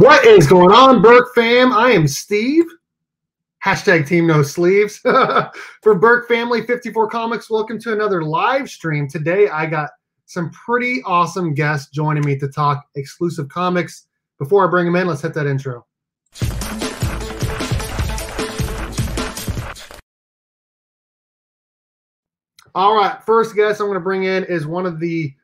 What is going on, Berk fam? I am Steve. Hashtag Team No Sleeves. For Berk Family 54 Comics, welcome to another live stream. Today, I got some pretty awesome guests joining me to talk exclusive comics. Before I bring them in, let's hit that intro. All right, first guest I'm going to bring in is one of the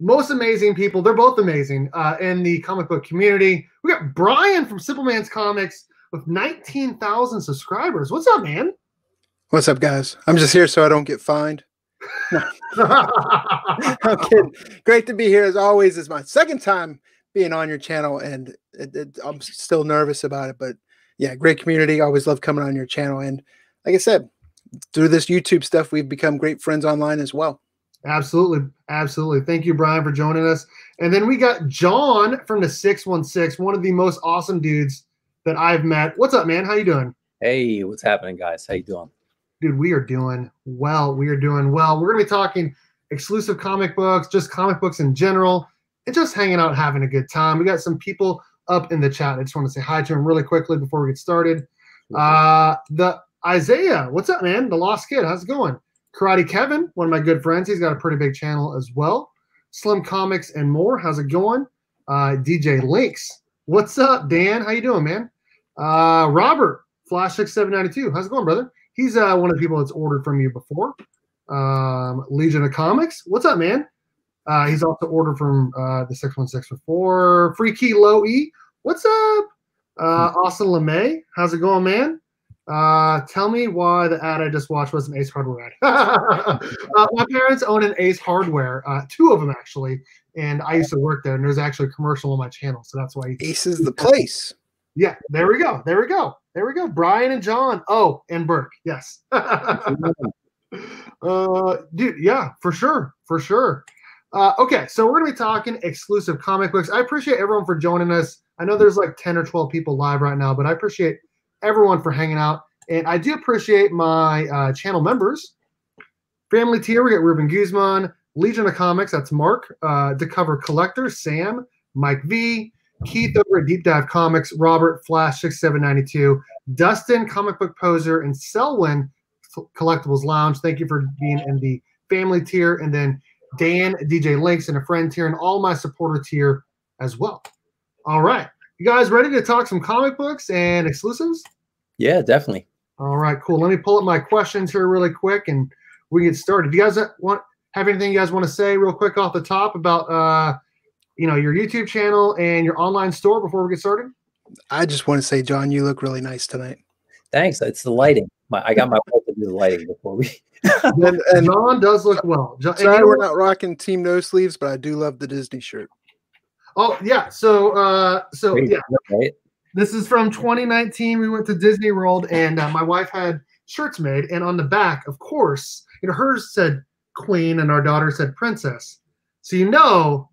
most amazing people. They're both amazing uh, in the comic book community. We got Brian from Simpleman's Comics with 19,000 subscribers. What's up, man? What's up, guys? I'm just here so I don't get fined. I'm kidding. Great to be here as always. It's my second time being on your channel, and it, it, I'm still nervous about it. But yeah, great community. Always love coming on your channel, and like I said, through this YouTube stuff, we've become great friends online as well. Absolutely. Absolutely. Thank you, Brian, for joining us. And then we got John from the 616, one of the most awesome dudes that I've met. What's up, man? How you doing? Hey, what's happening, guys? How you doing? Dude, we are doing well. We are doing well. We're going to be talking exclusive comic books, just comic books in general, and just hanging out, having a good time. We got some people up in the chat. I just want to say hi to them really quickly before we get started. Uh, the Isaiah, what's up, man? The Lost Kid, how's it going? Karate Kevin, one of my good friends, he's got a pretty big channel as well. Slim Comics and more, how's it going? Uh, DJ Linx, what's up, Dan? How you doing, man? Uh, Robert, Flash Six Seven Ninety Two, how's it going, brother? He's uh, one of the people that's ordered from you before. Um, Legion of Comics, what's up, man? Uh, he's also ordered from uh, the 616 before. Free Key Low E, what's up? Uh, Austin LeMay, how's it going, man? Uh, tell me why the ad I just watched was an Ace Hardware ad. uh, my parents own an Ace Hardware, uh, two of them actually, and I used to work there. And there's actually a commercial on my channel, so that's why. Ace is the place. Yeah, there we go. There we go. There we go. Brian and John. Oh, and Berk. Yes. uh, dude, yeah, for sure, for sure. Uh, okay, so we're gonna be talking exclusive comic books. I appreciate everyone for joining us. I know there's like 10 or 12 people live right now, but I appreciate everyone for hanging out. And I do appreciate my uh, channel members. Family tier, we got Ruben Guzman, Legion of Comics, that's Mark, uh, DaCoverCollector, Sam, Mike V, Keith over at Deep Dive Comics, Robert Flash 6792, Dustin, Comic Book Poser, and Selwyn Collectibles Lounge. Thank you for being in the family tier. And then Dan, DJ Linx, and a friend tier, and all my supporter tier as well. All right. You guys ready to talk some comic books and exclusives? Yeah, definitely. All right, cool. Let me pull up my questions here really quick and we get started. Do you guys want have anything you guys want to say real quick off the top about uh you know your YouTube channel and your online store before we get started? I just want to say, John, you look really nice tonight. Thanks. It's the lighting. My, I got my wife to do the lighting before we. and, and John does look well. John, sorry, we're not rocking Team No Sleeves, but I do love the Disney shirt. Oh yeah, so uh, so Great. yeah, right. This is from 2019. We went to Disney World, and uh, my wife had shirts made, and on the back, of course, you know, hers said Queen, and our daughter said Princess. So you know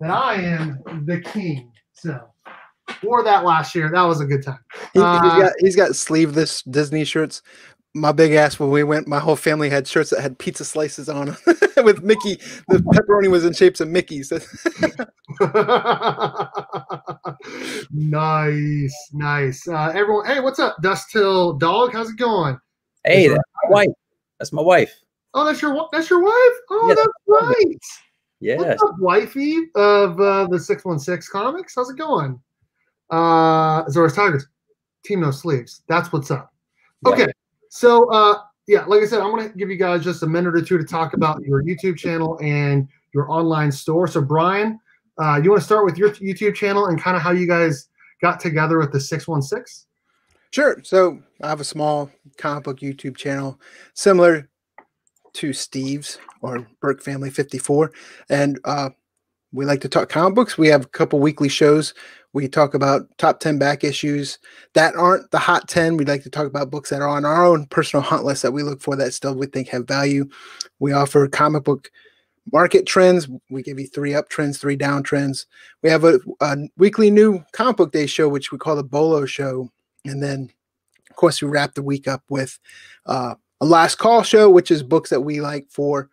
that I am the king. So wore that last year. That was a good time. He, has uh, got, he's got sleeveless Disney shirts my big ass when we went my whole family had shirts that had pizza slices on them with mickey the pepperoni was in shapes of mickey's. Nice nice. Uh, everyone hey what's up? Dust till dog how's it going? Hey that's my wife. That's my wife. Oh that's your that's your wife? Oh yeah, that's right. Yeah what's up wifey of uh, the 616 comics? How's it going? Uh zora's tigers team no sleeves that's what's up. Okay yeah. So, uh, yeah, like I said, I'm going to give you guys just a minute or two to talk about your YouTube channel and your online store. So, Brian, uh, you want to start with your YouTube channel and kind of how you guys got together with the 616? Sure. So, I have a small comic book YouTube channel similar to Steve's or Berk Family 54. And uh, we like to talk comic books. We have a couple weekly shows we talk about top 10 back issues that aren't the hot 10. We'd like to talk about books that are on our own personal hunt list that we look for that still we think have value. We offer comic book market trends. We give you three up trends, three down trends. We have a, a weekly new comic book day show, which we call the Bolo Show. And then, of course, we wrap the week up with uh, a last call show, which is books that we like for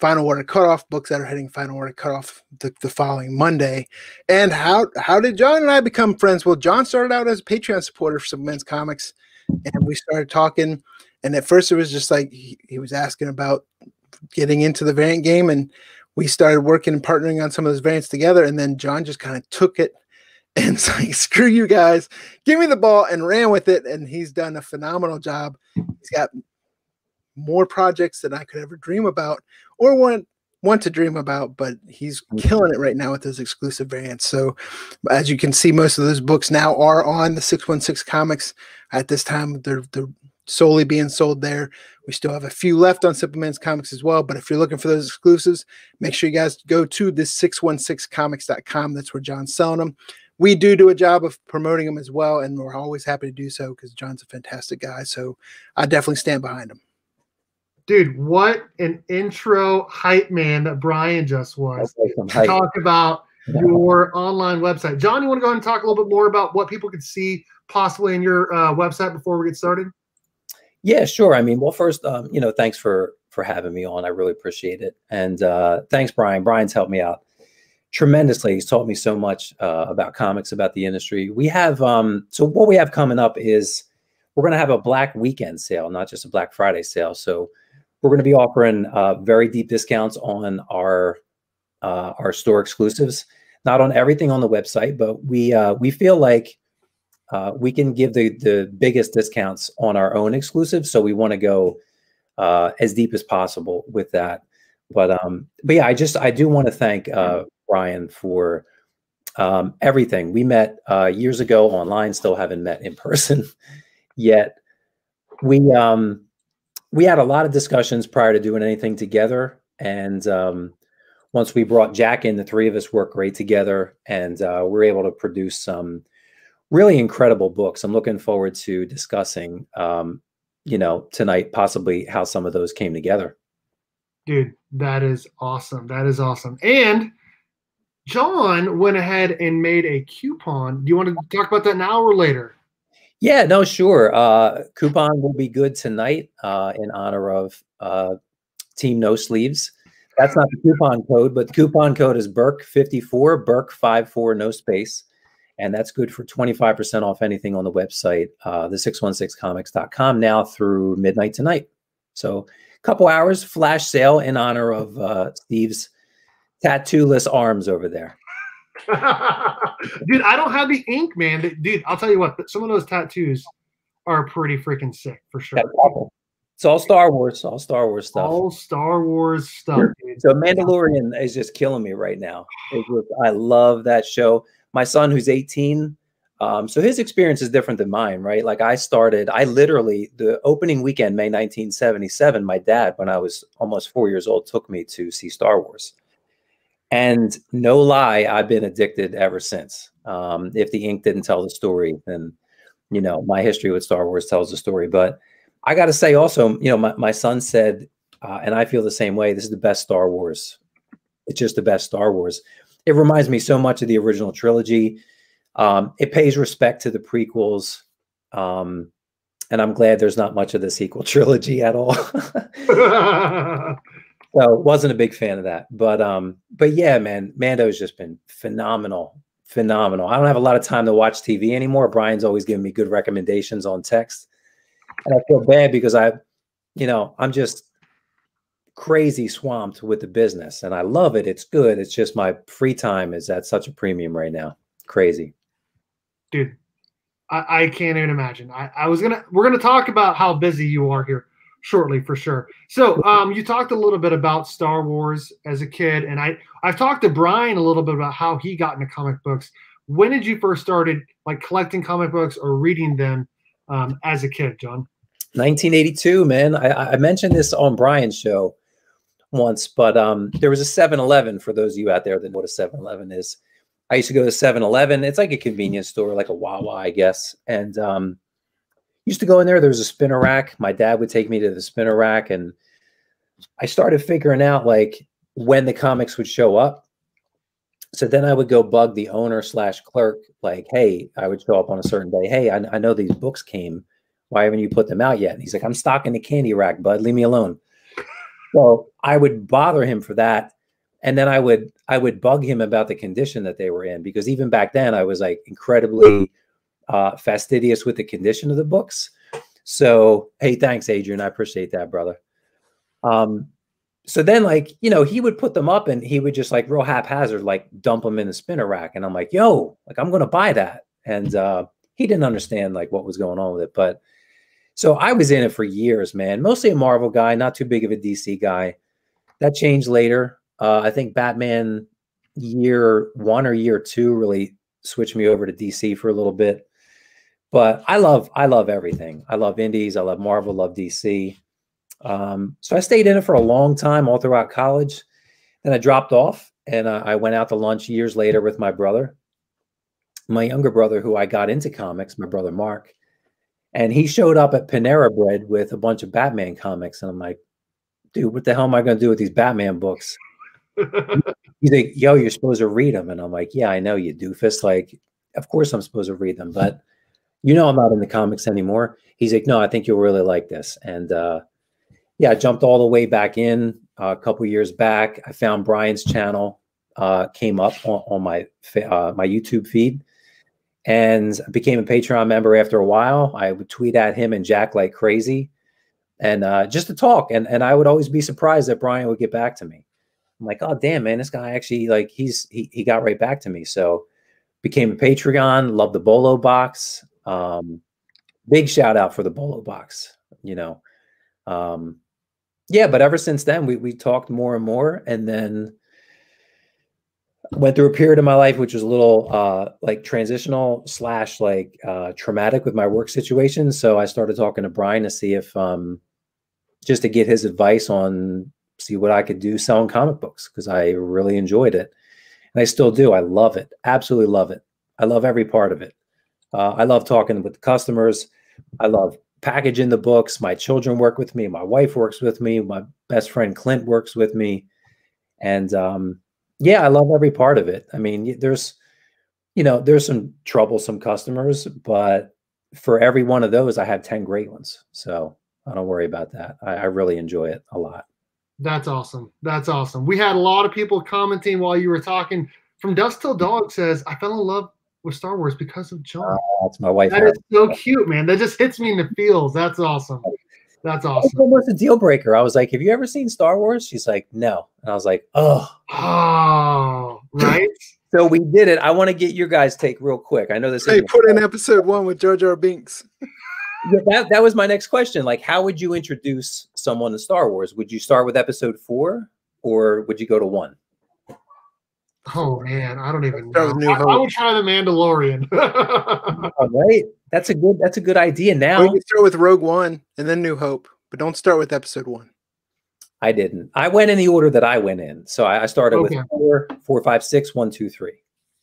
final order cutoff, books that are hitting final order cutoff the, the following Monday. And how how did John and I become friends? Well, John started out as a Patreon supporter for Simpleman's comics, and we started talking. And at first, it was just like he, he was asking about getting into the variant game, and we started working and partnering on some of those variants together. And then John just kind of took it and it's like, screw you guys, give me the ball and ran with it. And he's done a phenomenal job. He's got more projects than I could ever dream about or want want to dream about, but he's mm-hmm. killing it right now with those exclusive variants. So as you can see, most of those books now are on the 616 comics. At this time, they're they're solely being sold there. We still have a few left on Simpleman's Comics as well. But if you're looking for those exclusives, make sure you guys go to this 616comics.com. That's where John's selling them. We do do a job of promoting them as well, and we're always happy to do so because John's a fantastic guy. So I definitely stand behind him. Dude, what an intro hype man that Brian just was. to talk about your online website. John, you want to go ahead and talk a little bit more about what people could see possibly in your uh, website before we get started? Yeah, sure. I mean, well, first, um, you know, thanks for for having me on. I really appreciate it, and uh, thanks, Brian. Brian's helped me out tremendously. He's taught me so much uh, about comics, about the industry. We have um, so what we have coming up is we're going to have a Black Weekend sale, not just a Black Friday sale. So we're going to be offering uh, very deep discounts on our uh, our store exclusives. Not on everything on the website, but we uh, we feel like uh, we can give the the biggest discounts on our own exclusives. So we want to go uh, as deep as possible with that. But um, but yeah, I just I do want to thank uh, Brian for um, everything. We met years ago online, still haven't met in person yet. We um, we had a lot of discussions prior to doing anything together, and um, once we brought Jack in, the three of us work great together, and uh, we are able to produce some really incredible books. I'm looking forward to discussing, um, you know, tonight possibly how some of those came together. Dude, that is awesome. That is awesome. And John went ahead and made a coupon. Do you want to talk about that now or later? Yeah, no, sure. Uh, coupon will be good tonight uh, in honor of uh, Team No Sleeves. That's not the coupon code, but the coupon code is Berk54, Berk54, no space and that's good for 25% off anything on the website, uh, the 616comics.com now through midnight tonight. So a couple hours flash sale in honor of uh, Steve's tattooless arms over there. dude, I don't have the ink, man. Dude, I'll tell you what, some of those tattoos are pretty freaking sick for sure. It's all Star Wars, all Star Wars stuff. All Star Wars stuff. Dude. So Mandalorian is just killing me right now. Was, I love that show my son who's 18 um, so his experience is different than mine right like i started i literally the opening weekend may 1977 my dad when i was almost four years old took me to see star wars and no lie i've been addicted ever since um, if the ink didn't tell the story then you know my history with star wars tells the story but i got to say also you know my, my son said uh, and i feel the same way this is the best star wars it's just the best star wars it reminds me so much of the original trilogy. Um, it pays respect to the prequels. Um, and I'm glad there's not much of the sequel trilogy at all. so wasn't a big fan of that. But um, but yeah, man, Mando's just been phenomenal. Phenomenal. I don't have a lot of time to watch TV anymore. Brian's always giving me good recommendations on text. And I feel bad because I, you know, I'm just crazy swamped with the business and I love it. It's good. It's just my free time is at such a premium right now. Crazy. Dude, I, I can't even imagine. I, I was gonna we're gonna talk about how busy you are here shortly for sure. So um you talked a little bit about Star Wars as a kid, and I I've talked to Brian a little bit about how he got into comic books. When did you first started like collecting comic books or reading them um, as a kid, John? 1982, man. I, I mentioned this on Brian's show once, but um, there was a 7-Eleven for those of you out there that know what a 7-Eleven is. I used to go to 7-Eleven. It's like a convenience store, like a Wawa, I guess. And um, used to go in there. There was a spinner rack. My dad would take me to the spinner rack, and I started figuring out like when the comics would show up. So then I would go bug the owner slash clerk, like, hey, I would show up on a certain day. Hey, I, I know these books came. Why haven't you put them out yet? And he's like, I'm stocking the candy rack, bud. Leave me alone. so I would bother him for that. And then I would I would bug him about the condition that they were in because even back then I was like incredibly uh, fastidious with the condition of the books. So hey, thanks, Adrian. I appreciate that, brother. Um, so then like you know he would put them up and he would just like real haphazard like dump them in the spinner rack. And i'm like yo like i'm gonna buy that. And uh he didn't understand like what was going on with it. But so i was in it for years man. Mostly a marvel guy not too big of a dc guy. That changed later. Uh i think batman year one or year two really switched me over to dc for a little bit but i love i love everything i love indies i love marvel I love dc um, so I stayed in it for a long time, all throughout college. Then I dropped off and uh, I went out to lunch years later with my brother, my younger brother, who I got into comics, my brother Mark. And he showed up at Panera Bread with a bunch of Batman comics. And I'm like, dude, what the hell am I going to do with these Batman books? He's like, yo, you're supposed to read them. And I'm like, yeah, I know you doofus. Like, of course I'm supposed to read them, but you know, I'm not in the comics anymore. He's like, no, I think you'll really like this. And, uh, yeah, I jumped all the way back in uh, a couple years back. I found Brian's channel uh, came up on, on my uh, my YouTube feed, and became a Patreon member after a while. I would tweet at him and Jack like crazy, and uh, just to talk. And and I would always be surprised that Brian would get back to me. I'm like, oh damn, man, this guy actually like he's he he got right back to me. So became a Patreon. Love the Bolo box. Um, big shout out for the Bolo box. You know. Um, yeah, but ever since then, we we talked more and more, and then went through a period of my life which was a little uh, like transitional slash like uh, traumatic with my work situation. So I started talking to Brian to see if um, just to get his advice on see what I could do selling comic books because I really enjoyed it, and I still do. I love it, absolutely love it. I love every part of it. Uh, I love talking with the customers. I love packaging the books. My children work with me. My wife works with me. My best friend Clint works with me. And um, yeah, I love every part of it. I mean, there's, you know, there's some troublesome customers, but for every one of those, I have 10 great ones. So I don't worry about that. I, I really enjoy it a lot. That's awesome. That's awesome. We had a lot of people commenting while you were talking. From Dust Till Dog says, I fell in love with Star Wars because of John. Uh, that's my wife. That is so cute, man. That just hits me in the feels. That's awesome. That's awesome. That's almost a deal breaker. I was like, "Have you ever seen Star Wars?" She's like, "No," and I was like, "Oh, oh, right." so we did it. I want to get your guys' take real quick. I know this. Hey, put in episode one with Jar Jar Binks. yeah, that, that was my next question. Like, how would you introduce someone to Star Wars? Would you start with episode four, or would you go to one? Oh man, I don't even know. I, I, would try the Mandalorian. All right, that's a good that's a good idea. Now you can start with Rogue One and then New Hope, but don't start with Episode One. I didn't. I went in the order that I went in. So I, I started okay. with four, four, five, six, one, two, three.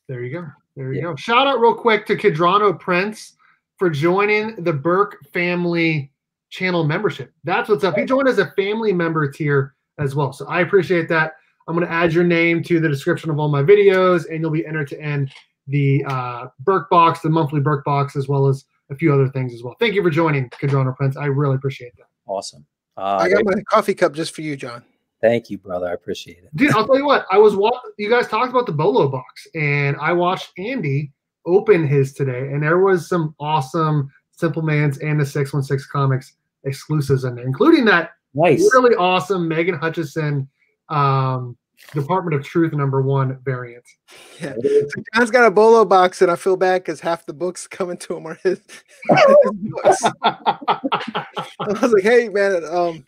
There you go. There you yeah. go. Shout out real quick to Kidrano Prince for joining the Berk family channel membership. That's what's up. He joined as a family member tier as well. So I appreciate that. I'm going to add your name to the description of all my videos, and you'll be entered to end the uh, Berk box, the monthly Berk box, as well as a few other things as well. Thank you for joining, Kadrona Prince. I really appreciate that. Awesome. Uh, I got my coffee cup just for you, John. Thank you, brother. I appreciate it. Dude, I'll tell you what. I was wa- you guys talked about the Bolo box, and I watched Andy open his today, and there was some awesome Simpleman's and the 616 Comics exclusives in there, including that nice. really awesome Megan Hutchison um, Department of Truth number one variant. Yeah. So John's got a bolo box, and I feel bad because half the books coming to him are his, his books. I was like, hey man, um,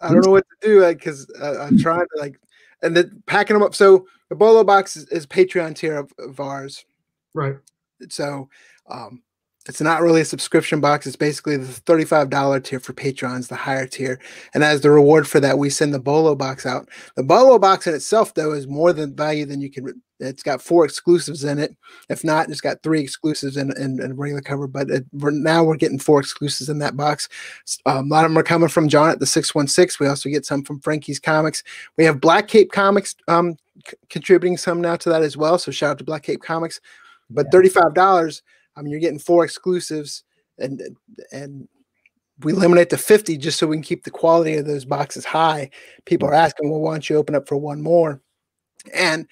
I don't know what to do because like, I'm trying to like, and then packing them up. So the bolo box is, is Patreon tier of, of ours, right? So um, it's not really a subscription box. It's basically the $35 tier for patrons, the higher tier. And as the reward for that, we send the Bolo box out. The Bolo box in itself, though, is more than value than you can. It's got four exclusives in it. If not, it's got three exclusives in, in, in regular cover. But it, we're, now we're getting four exclusives in that box. Um, a lot of them are coming from John at the 616. We also get some from Frankie's Comics. We have Black Cape Comics um, c- contributing some now to that as well. So shout out to Black Cape Comics. But $35 I mean, you're getting four exclusives, and and we limit it to 50 just so we can keep the quality of those boxes high. People are asking, well, why don't you open up for one more? And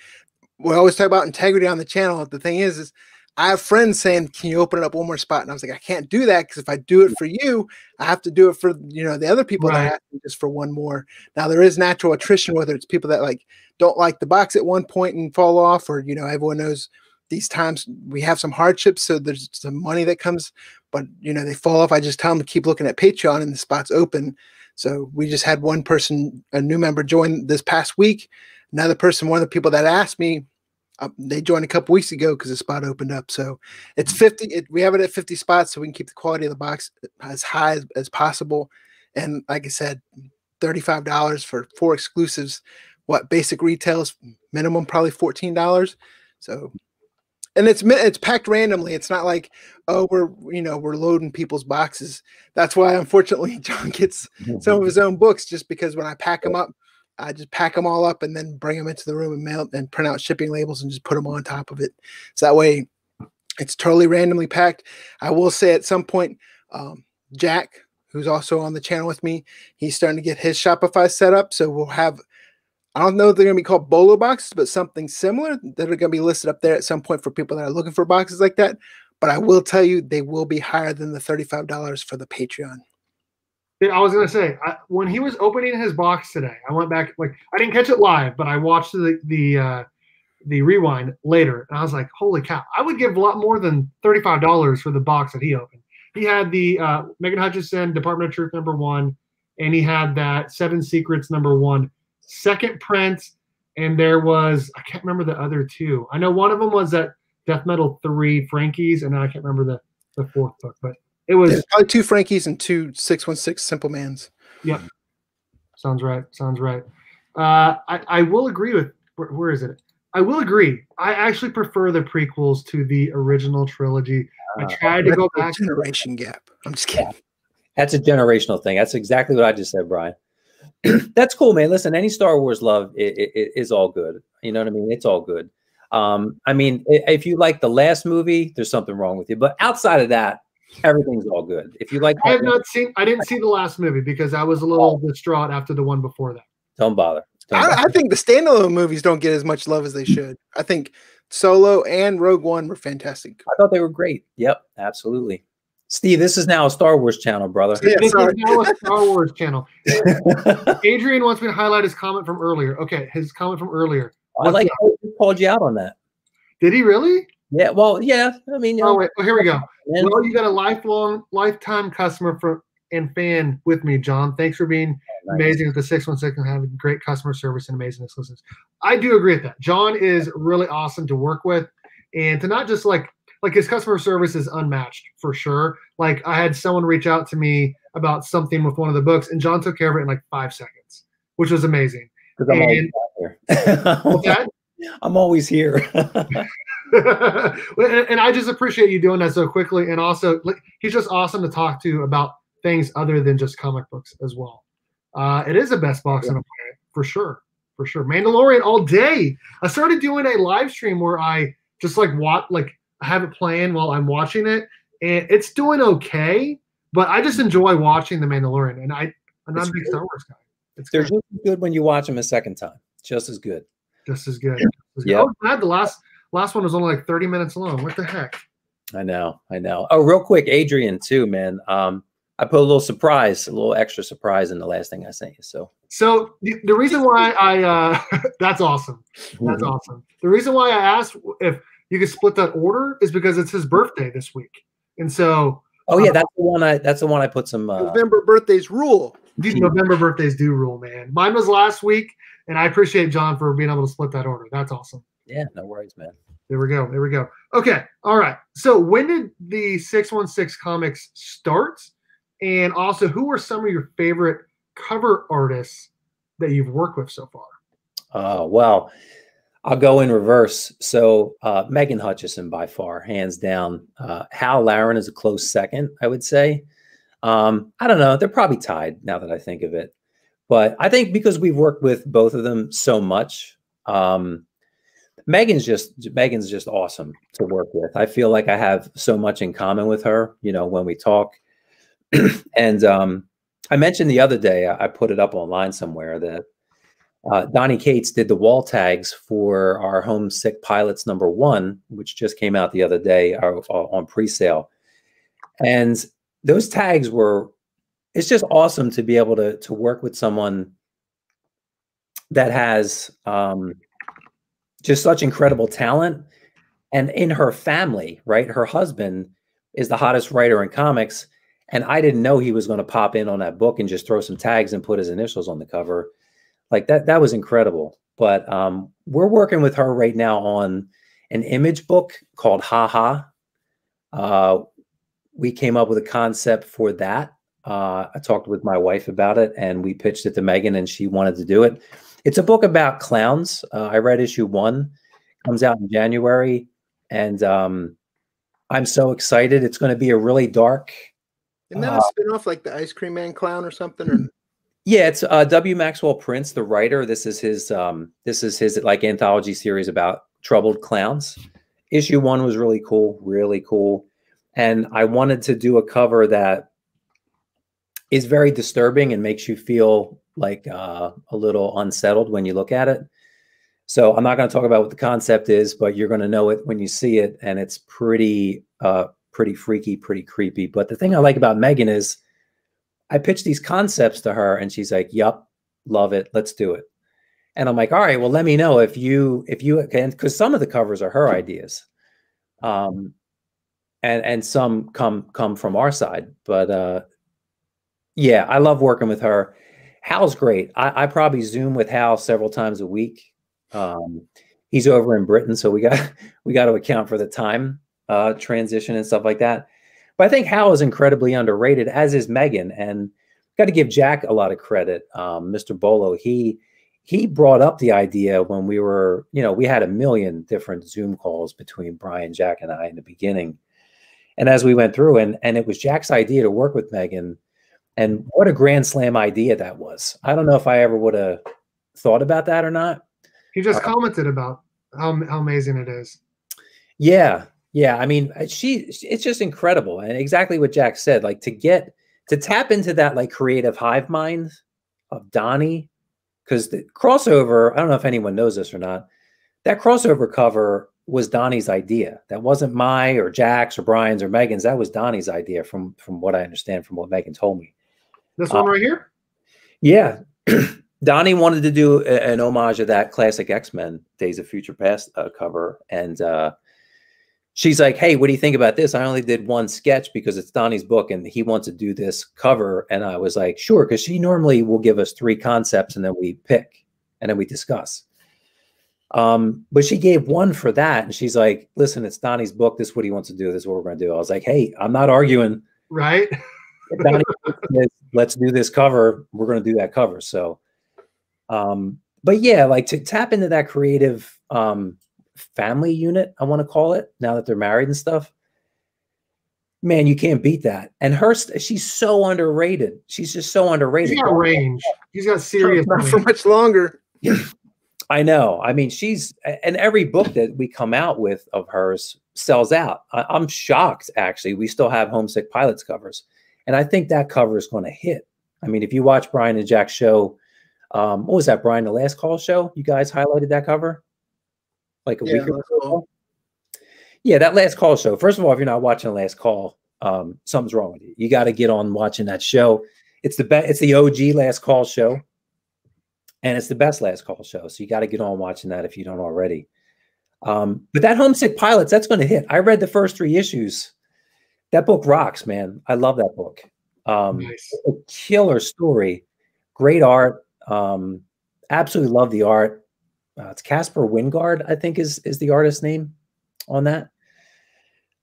we always talk about integrity on the channel. The thing is, is I have friends saying, "Can you open it up one more spot?" And I was like, "I can't do that because if I do it for you, I have to do it for you know the other people right. that ask me just for one more." Now there is natural attrition, whether it's people that like don't like the box at one point and fall off, or you know everyone knows these times we have some hardships, so there's some money that comes, but you know they fall off. I just tell them to keep looking at Patreon, and the spot's open. So we just had one person, a new member, join this past week. Another person, one of the people that asked me uh, they joined a couple weeks ago because the spot opened up. So it's 50. It, we have it at 50 spots so we can keep the quality of the box as high as, as possible. And like I said, $35 for four exclusives. What basic retails minimum probably $14. So and it's it's packed randomly. It's not like oh we're you know we're loading people's boxes. That's why unfortunately John gets some of his own books just because when I pack them up, I just pack them all up and then bring them into the room and mail and print out shipping labels and just put them on top of it. So that way it's totally randomly packed. I will say at some point, um, Jack, who's also on the channel with me, he's starting to get his Shopify set up. So we'll have, I don't know if they're going to be called Bolo boxes, but something similar that are going to be listed up there at some point for people that are looking for boxes like that. But I will tell you, they will be higher than the $35 for the Patreon. I was gonna say I, when he was opening his box today, I went back like I didn't catch it live, but I watched the the uh, the rewind later, and I was like, "Holy cow! I would give a lot more than thirty five dollars for the box that he opened." He had the uh, Megan Hutchison Department of Truth number one, and he had that Seven Secrets number one second print, and there was I can't remember the other two. I know one of them was that Death Metal three Frankies, and I can't remember the the fourth book, but it was probably two Frankies and two six one six Simplemans. Yep, sounds right. Sounds right. Uh, I I will agree with where, where is it? I will agree. I actually prefer the prequels to the original trilogy. Uh, I tried to go back. Generation gap. I'm just kidding. That's a generational thing. That's exactly what I just said, Brian. That's cool, man. Listen, any Star Wars love is all good. You know what I mean? It's all good. Um, I mean, if you like the last movie, there's something wrong with you. But outside of that, everything's all good. If you like, I have not seen. I didn't see the last movie because I was a little oh. distraught after the one before that. Don't bother. Don't I, bother. I, think the standalone movies don't get as much love as they should. I think Solo and Rogue One were fantastic. I thought they were great. Yep, absolutely. Steve, this is now a Star Wars channel, brother. Yeah, this sorry. is now a Star Wars channel. Adrian wants me to highlight his comment from earlier. Okay, his comment from earlier. I like how he called you out on that. Did he really? Yeah, well, yeah. I mean, you oh, know, oh wait, well, here we go. Well, you got a lifelong, lifetime customer for and fan with me, John. Thanks for being oh, nice. amazing with the six one six and having great customer service and amazing exclusives. I do agree with that. John is really awesome to work with, and to not just like like his customer service is unmatched for sure. Like I had someone reach out to me about something with one of the books, and John took care of it in like five seconds, which was amazing. I'm and, always here. I'm always here. and I just appreciate you doing that so quickly. And also, like, he's just awesome to talk to about things other than just comic books as well. Uh, it is the best box yeah. on the planet for sure, for sure. Mandalorian all day. I started doing a live stream where I just like watch, like have it playing while I'm watching it, and it's doing okay. But I just enjoy watching the Mandalorian, and I I'm not a big Star Wars guy. It's They're good. just good when you watch them a second time. Just as good. Just as good. Yeah. Oh, glad the last Last one was only like 30 minutes long. What the heck? I know, I know. Oh, real quick, Adrian, too, man. Um, I put a little surprise, a little extra surprise in the last thing I sent you. So, so the, the reason why I uh, that's awesome. That's mm-hmm. awesome. The reason why I asked if you could split that order is because it's his birthday this week, and so. Oh yeah, uh, that's the one. I that's the one I put some. Uh, November birthdays rule. These November birthdays do rule, man. Mine was last week, and I appreciate John for being able to split that order. That's awesome. Yeah, no worries, man. There we go. There we go. Okay. All right. So when did the 616 comics start? And also, who are some of your favorite cover artists that you've worked with so far? Uh, well, I'll go in reverse. So uh, Megan Hutchison by far, hands down. Uh, Hal Laren is a close second, I would say. Um, I don't know. They're probably tied now that I think of it. But I think because we've worked with both of them so much, um, Megan's just Megan's just awesome to work with. I feel like I have so much in common with her. You know, when we talk, and um, I mentioned the other day, I put it up online somewhere that uh, Donny Cates did the wall tags for our Homesick Pilots number one, which just came out the other day uh, on pre-sale, and those tags were. It's just awesome to be able to to work with someone that has um, just such incredible talent, and in her family, right? Her husband is the hottest writer in comics, and I didn't know he was going to pop in on that book and just throw some tags and put his initials on the cover like that that was incredible. But um, we're working with her right now on an image book called ha ha uh, we came up with a concept for that. Uh, i talked with my wife about it and we pitched it to megan and she wanted to do it. It's a book about clowns. Uh, i read issue one. Comes out in january and um, i'm so excited. It's going to be a really dark isn't that a uh, spin-off like the ice cream man clown or something or yeah, it's uh, W. Maxwell Prince, the writer. This is his. Um, this is his like anthology series about troubled clowns. Issue one was really cool, really cool, and I wanted to do a cover that is very disturbing and makes you feel like uh, a little unsettled when you look at it. So I'm not going to talk about what the concept is, but you're going to know it when you see it, and it's pretty, uh, pretty freaky, pretty creepy. But the thing I like about Megan is I pitched these concepts to her and she's like, Yup, love it. Let's do it. And I'm like, all right, well, let me know if you if you can because some of the covers are her ideas. Um and and some come come from our side. But uh yeah, I love working with her. Hal's great. I, I probably zoom with Hal several times a week. Um he's over in Britain, so we got we got to account for the time uh transition and stuff like that. But I think Hal is incredibly underrated, as is Megan. And got to give Jack a lot of credit. Um, Mr. Bolo, he he brought up the idea when we were, you know, we had a million different Zoom calls between Brian, Jack, and I in the beginning. And as we went through, and and it was Jack's idea to work with Megan. And what a grand slam idea that was. I don't know if I ever would have thought about that or not. He just uh, commented about how, how amazing it is. Yeah, yeah, I mean, uh, she it's just incredible, and exactly what Jack said. Like to get to tap into that like creative hive mind of Donny, because the crossover. I don't know if anyone knows this or not. That crossover cover was Donny's idea. That wasn't my or Jack's or Brian's or Megan's. That was Donny's idea, from from what I understand, from what Megan told me. This one um, right here. Yeah, Donny wanted to do a, an homage of that classic X Men Days of Future Past uh, cover, and uh, she's like, Hey, what do you think about this? I only did one sketch because it's Donny's book and he wants to do this cover. And I was like, Sure, because she normally will give us three concepts and then we pick and then we discuss. Um, but she gave one for that, and she's like, "Listen, it's Donny's book. This is what he wants to do. This is what we're going to do." I was like, "Hey, I'm not arguing." Right. Let's do this cover. We're going to do that cover. So, um, but yeah, like to tap into that creative um, family unit, I want to call it, now that they're married and stuff. Man, you can't beat that. And her, she's so underrated. She's just so underrated. He's got range. He's got serious. Not for much longer. I know. I mean, she's and every book that we come out with of hers sells out. I, am shocked, actually. We still have Homesick Pilots covers, and I think that cover is going to hit. I mean, if you watch Brian and Jack's show, um, what was that, Brian? The last call show, you guys highlighted that cover like a yeah, week ago. Yeah, that last call show. First of all, if you're not watching the last call, um, something's wrong with you. You got to get on watching that show. It's the best. It's the OG last call show, and it's the best last call show. So you got to get on watching that if you don't already. Um, but that homesick pilots, that's going to hit. I read the first three issues. That book rocks, man. I love that book. Um, nice. A killer story, great art. Um, absolutely love the art. Uh, it's Caspar Wijngaard, I think is is the artist name on that.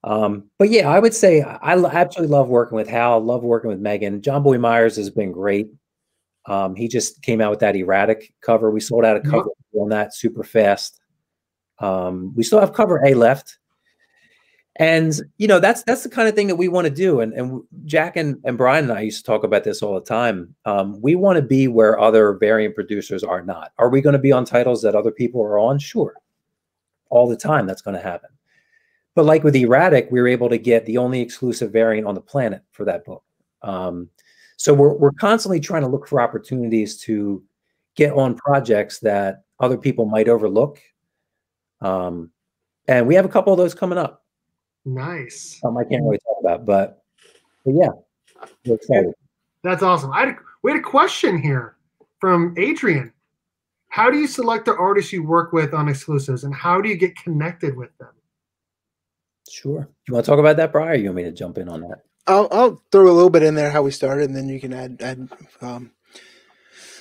Um, but yeah, I would say I absolutely love working with Hal. Love working with Megan. Jonboy Meyers has been great. Um, he just came out with that erratic cover. We sold out a cover on that super fast. Um, we still have cover A left and you know that's that's the kind of thing that we want to do and and jack and, and brian and i used to talk about this all the time. Um, we want to be where other variant producers are not. Are we going to be on titles that other people are on? Sure. All the time that's going to happen. But like with erratic we were able to get the only exclusive variant on the planet for that book. Um, so we're we're constantly trying to look for opportunities to get on projects that other people might overlook. Um, and we have a couple of those coming up. Nice. Um, I can't really talk about, but, but yeah, we're excited. That's awesome. I had a, we had a question here from Adrian. How do you select the artists you work with on exclusives, and how do you get connected with them? Sure. You want to talk about that, Brian? Or you want me to jump in on that? I'll, I'll throw a little bit in there how we started, and then you can add add. Um,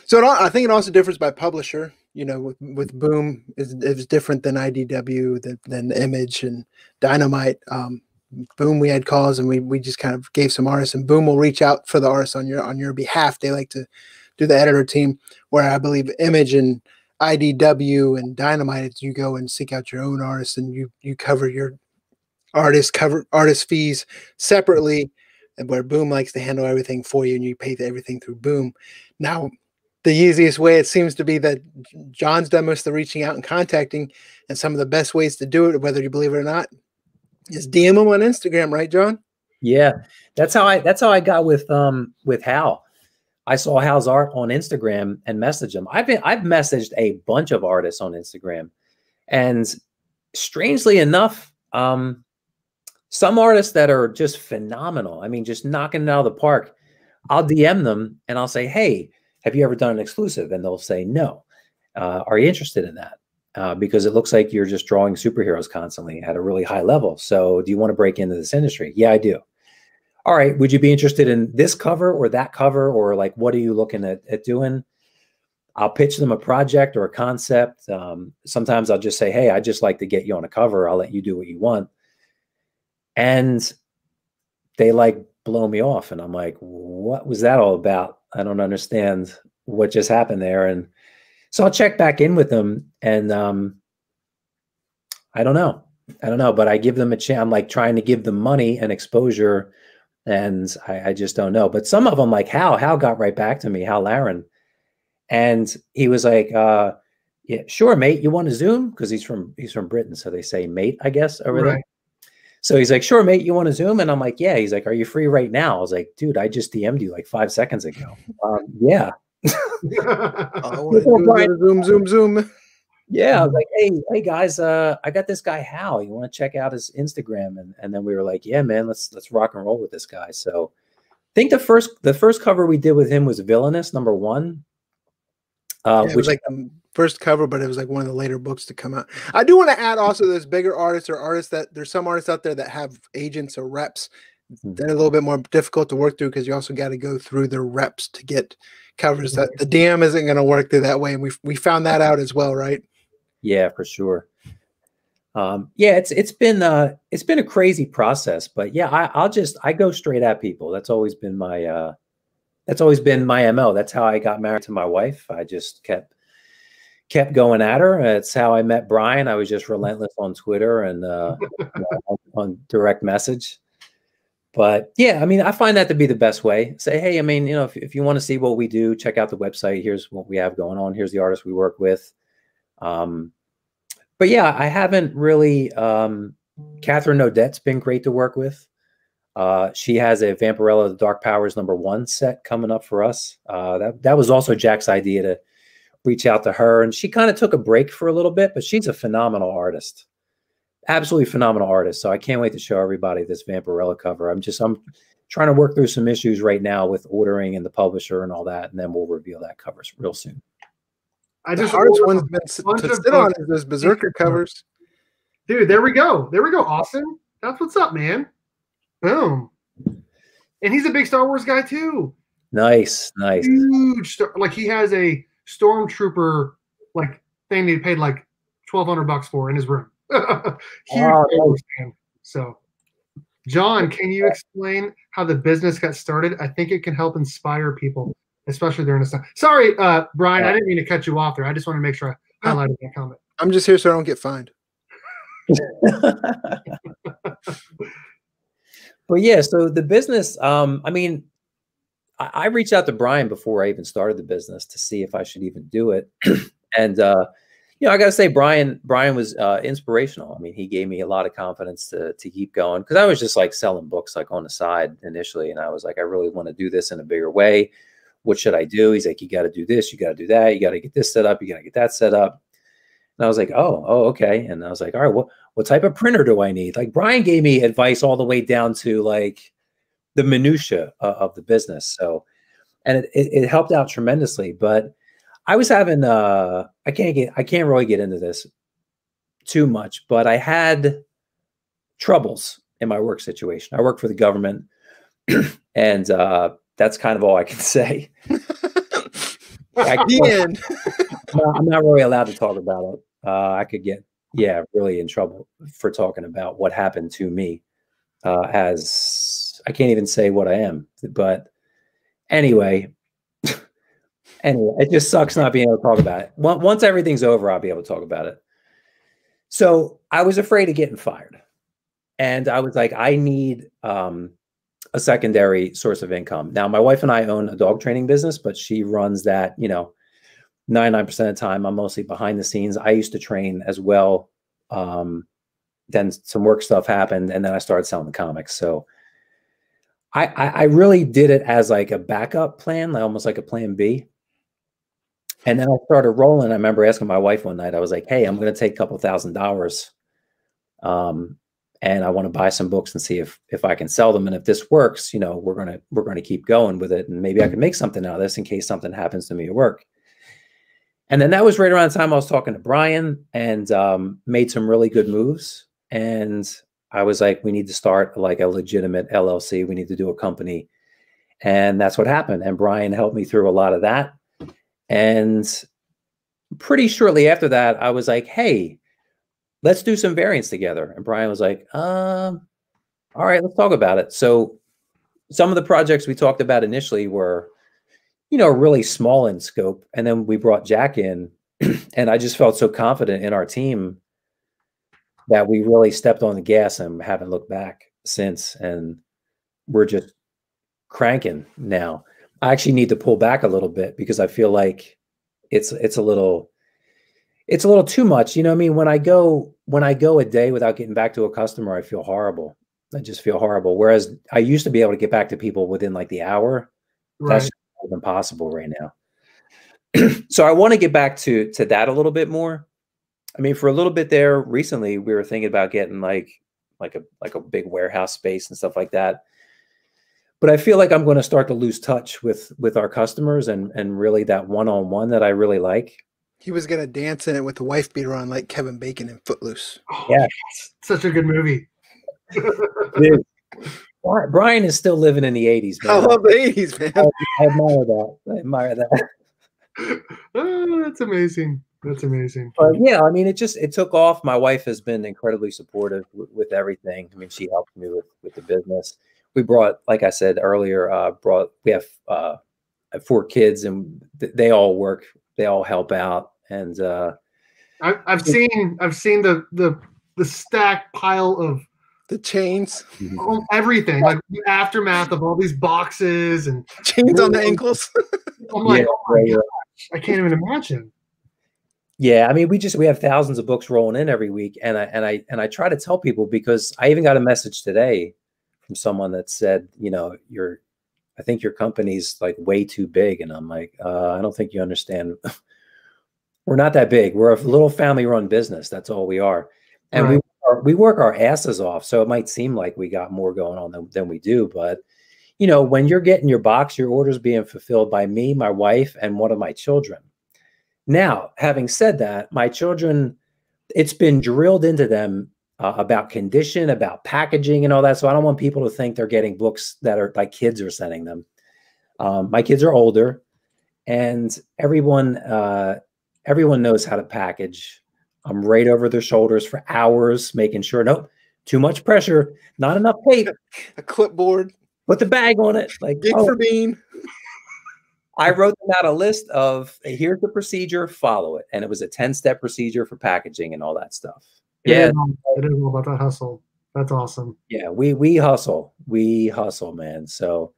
so it all, I think it also differs by publisher. You know, with, with Boom is is different than IDW, than, than Image and Dynamite. Um, Boom, we had calls and we we just kind of gave some artists, and Boom will reach out for the artists on your on your behalf. They like to do the editor team, where I believe Image and IDW and Dynamite, you go and seek out your own artists and you you cover your artist cover artist fees separately, and where Boom likes to handle everything for you and you pay everything through Boom. Now, the easiest way it seems to be that John's done most of the reaching out and contacting, and some of the best ways to do it, whether you believe it or not, is DM him on Instagram, right, John? Yeah, that's how I that's how I got with um with Hal. I saw Hal's art on Instagram and messaged him. I've been I've messaged a bunch of artists on Instagram, and strangely enough, um, some artists that are just phenomenal. I mean, just knocking it out of the park. I'll DM them and I'll say, "Hey, have you ever done an exclusive?" And they'll say, "No." Uh, are you interested in that? Uh, because it looks like you're just drawing superheroes constantly at a really high level. So, do you want to break into this industry? Yeah, I do. All right, would you be interested in this cover or that cover, or like what are you looking at, at doing? I'll pitch them a project or a concept. Um, sometimes I'll just say, "Hey, I'd just like to get you on a cover. I'll let you do what you want." And they like blow me off, and I'm like, "What was that all about? I don't understand what just happened there." And so I'll check back in with them, and um, I don't know, I don't know, but I give them a chance. I'm like trying to give them money and exposure, and I, I just don't know. But some of them, like Hal, Hal got right back to me, Hal Laren, and he was like, uh, "Yeah, sure, mate. You want to Zoom? Because he's from he's from Britain, so they say mate, I guess, over Right. there." So he's like, "Sure, mate. You want to Zoom?" And I'm like, "Yeah." He's like, "Are you free right now?" I was like, "Dude, I just DM'd you like five seconds ago." Um, yeah, I wanna do a little zoom, zoom, zoom. Yeah, I was like, hey, hey guys, uh, I got this guy Hal. You want to check out his Instagram? And and then we were like, yeah, man, let's let's rock and roll with this guy. So I think the first the first cover we did with him was Villainous number one. Uh, Yeah, which was like the first cover, but it was like one of the later books to come out. I do want to add also there's bigger artists or artists that there's some artists out there that have agents or reps. Mhm. They're a little bit more difficult to work through because you also got to go through their reps to get covers. That the DM isn't going to work through that way, and we we found that out as well, right? yeah, for sure. Um, yeah, it's it's been uh it's been a crazy process, but yeah, I, I'll just I go straight at people. That's always been my uh that's always been my mo. That's how I got married to my wife. I just kept kept going at her. It's how I met Brian. I was just relentless on Twitter and uh, on, on direct message. But yeah, I mean, I find that to be the best way. Say, hey, I mean, you know, if, if you want to see what we do, check out the website. Here's what we have going on. Here's the artists we work with. Um, but yeah, I haven't really. Um, Catherine Odette's been great to work with. Uh, she has a Vampirella: The Dark Powers number one set coming up for us. Uh, that that was also Jack's idea to reach out to her, and she kind of took a break for a little bit, but she's a phenomenal artist, absolutely phenomenal artist. So I can't wait to show everybody this Vampirella cover. I'm just I'm trying to work through some issues right now with ordering and the publisher and all that, and then we'll reveal that covers real soon. I The just hardest ordered one's a been to of sit on is those BRZRKR covers. Dude, there we go. There we go, Austin. That's what's up, man. Boom. And he's a big Star Wars guy too. Nice, nice. Huge star like he has a stormtrooper like thing he paid like twelve hundred bucks for in his room. Huge Oh, fan. So John, can you explain how the business got started? I think it can help inspire people, especially during this time. Sorry, uh, Brian, I didn't mean to cut you off there. I just want to make sure I highlighted that comment. I'm just here so I don't get fined. but yeah, so the business, um, I mean, I, I reached out to Brian before I even started the business to see if I should even do it. and uh, you know, I got to say, Brian, Brian was uh, inspirational. I mean, he gave me a lot of confidence to to keep going because I was just like selling books like on the side initially, and I was like, I really want to do this in a bigger way. What should I do? He's like, you got to do this, you got to do that, you got to get this set up, you got to get that set up. And I was like, oh, oh, okay. And I was like, all right, what what type of printer do I need? Like Brian gave me advice all the way down to like the minutia of, of the business. So, and it, it, helped out tremendously. But I was having uh I can't get I can't really get into this too much, but I had troubles in my work situation. I work for the government and uh that's kind of all I can say. I not, I'm not really allowed to talk about it. Uh, I could get, yeah, really in trouble for talking about what happened to me. Uh, as I can't even say what I am, but anyway, anyway, it just sucks not being able to talk about it. Once everything's over, I'll be able to talk about it. So I was afraid of getting fired, and I was like, I need um, a secondary source of income. Now, my wife and I own a dog training business, but she runs that, you know, 99% of the time. I'm mostly behind the scenes. I used to train as well. Um, then some work stuff happened, and then I started selling the comics. So I, I, really did it as like a backup plan, like almost like a plan B. And then I started rolling. I remember asking my wife one night, I was like, hey, I'm going to take a couple thousand dollars. Um, and I want to buy some books and see if if I can sell them. And if this works, you know, we're gonna we're gonna keep going with it, and maybe I can make something out of this in case something happens to me at work. And then that was right around the time I was talking to Brian and um, made some really good moves. And I was like, we need to start like a legitimate LLC. We need to do a company. And that's what happened. And Brian helped me through a lot of that. And pretty shortly after that, I was like, hey, let's do some variants together. And Brian was like, um, all right, let's talk about it. So some of the projects we talked about initially were, you know, really small in scope. And then we brought Jack in, and I just felt so confident in our team that we really stepped on the gas and haven't looked back since. And we're just cranking now. I actually need to pull back a little bit because I feel like it's it's a little it's a little too much. You know, I mean, when I go when I go a day without getting back to a customer, I feel horrible. I just feel horrible. Whereas I used to be able to get back to people within like the hour. Right. That's impossible right now. so I want to get back to to that a little bit more. I mean, for a little bit there recently, we were thinking about getting like like a like a big warehouse space and stuff like that. But I feel like I'm going to start to lose touch with with our customers and and really that one on one that I really like. He was gonna dance in it with the wife beater on like Kevin Bacon in Footloose. Oh, Yeah. Such a good movie. Dude, Brian is still living in the 80s, Man. I love the 80s, man. I admire that. I admire that. oh, that's amazing. That's amazing. But yeah, I mean, it just it took off. My wife has been incredibly supportive with, with everything. I mean, she helped me with with the business. We brought, like I said earlier, uh, brought we have uh, four kids, and th- they all work. They all help out, and uh, I, I've seen I've seen the the the stack pile of The chains, everything, like the aftermath of all these boxes, and chains on the ankles. I'm like, Yeah, oh my yeah, yeah. I can't even imagine. Yeah, I mean, we just we have thousands of books rolling in every week, and I and I and I try to tell people because I even got a message today from someone that said, you know, your, I think your company's like way too big, and I'm like, uh, I don't think you understand. We're not that big. We're a little family-run business. That's all we are, and we Right. are, we work our asses off. So it might seem like we got more going on than, than we do, but you know, when you're getting your box, your orders being fulfilled by me, my wife, and one of my children. Now, having said that, my children, it's been drilled into them uh, about condition, about packaging, and all that. So I don't want people to think they're getting books that are like kids are sending them. Um, my kids are older, and everyone uh, everyone knows how to package. I'm right over their shoulders for hours, making sure nope, too much pressure, not enough tape. a clipboard, Put the bag on it. Like gig oh, for bean. I wrote them out a list of here's the procedure, follow it. And it was a 10 step procedure for packaging and all that stuff. Yeah. it is all about that hustle. That's awesome. Yeah. We, we hustle, we hustle, man. So,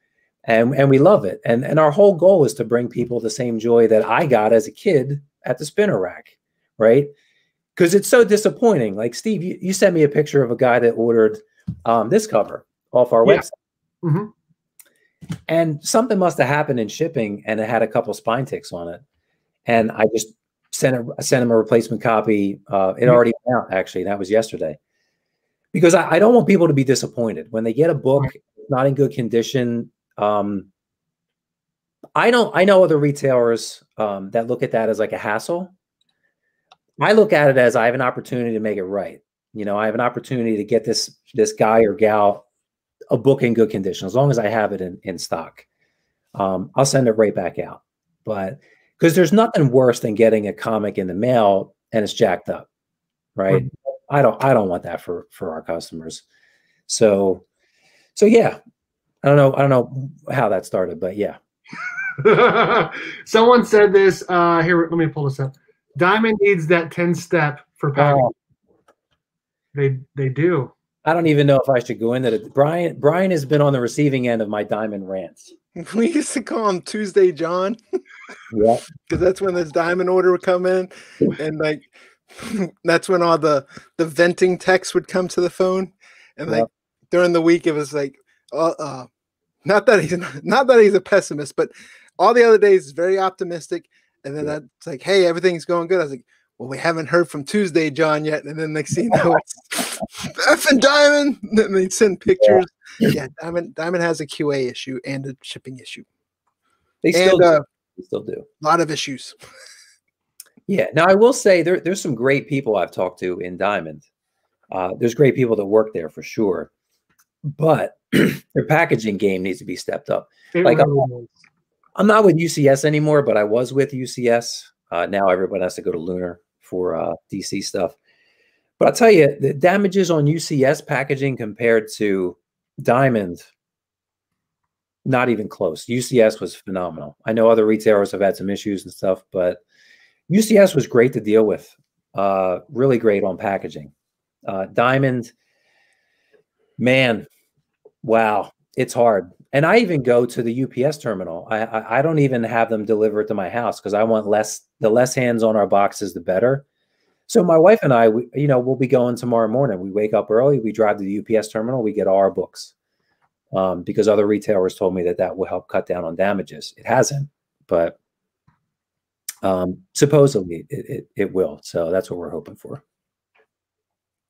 and, and we love it. And, and our whole goal is to bring people the same joy that I got as a kid at the spinner rack, right? Because it's so disappointing. Like Steve, you, you sent me a picture of a guy that ordered um, this cover off our Yeah. website. hmm And something must have happened in shipping, and it had a couple spine ticks on it. And I just sent a, I sent him a replacement copy. Uh, it Mhm. already went out actually. That was yesterday. Because I, I don't want people to be disappointed when they get a book not in good condition. Um, I don't. I know other retailers um, that look at that as like a hassle. I look at it as I have an opportunity to make it right. You know, I have an opportunity to get this this guy or gal a book in good condition as long as I have it in, in stock. Um, I'll send it right back out. But because there's nothing worse than getting a comic in the mail and it's jacked up, right? I don't I don't want that for for our customers. So so yeah, I don't know I don't know how that started, but yeah. Someone said this. Uh, here, let me pull this up. Diamond needs that 10 step for packaging. Oh, They they do. I don't even know if I should go in that. Brian Brian has been on the receiving end of my diamond rants. We used to call him Tuesday John Yeah. because that's when this diamond order would come in, and like that's when all the the venting texts would come to the phone, and like Yep. during the week it was like, uh, uh not that he's not that he's a pessimist, but all the other days is very optimistic, and then Yeah. that's like, hey, everything's going good. I was like. Well, we haven't heard from Tuesday John yet, and then next thing you know, it's F and Diamond. And then they send pictures. Yeah, Diamond Diamond has a QA issue and a shipping issue, They still and do. a They still do. A lot of issues. Yeah. Now I will say there, there's some great people I've talked to in Diamond. Uh, there's great people that work there for sure, but their packaging game needs to be stepped up. It Like, really is. I'm not with UCS anymore, but I was with UCS. Uh, now everyone has to go to Lunar for uh, DC stuff. But I'll tell you, the damages on UCS packaging compared to Diamond, not even close. UCS was phenomenal. I know other retailers have had some issues and stuff, but UCS was great to deal with. Uh, really great on packaging. Uh, Diamond, man, wow, it's hard. And I even go to the UPS terminal. I I, I don't even have them deliver it to my house because I want less. The less hands on our boxes, the better. So my wife and I, we, you know, we'll be going tomorrow morning. We wake up early. We drive to the UPS terminal. We get all our books um, because other retailers told me that that will help cut down on damages. It hasn't, but um, supposedly it, it, it will. So that's what we're hoping for.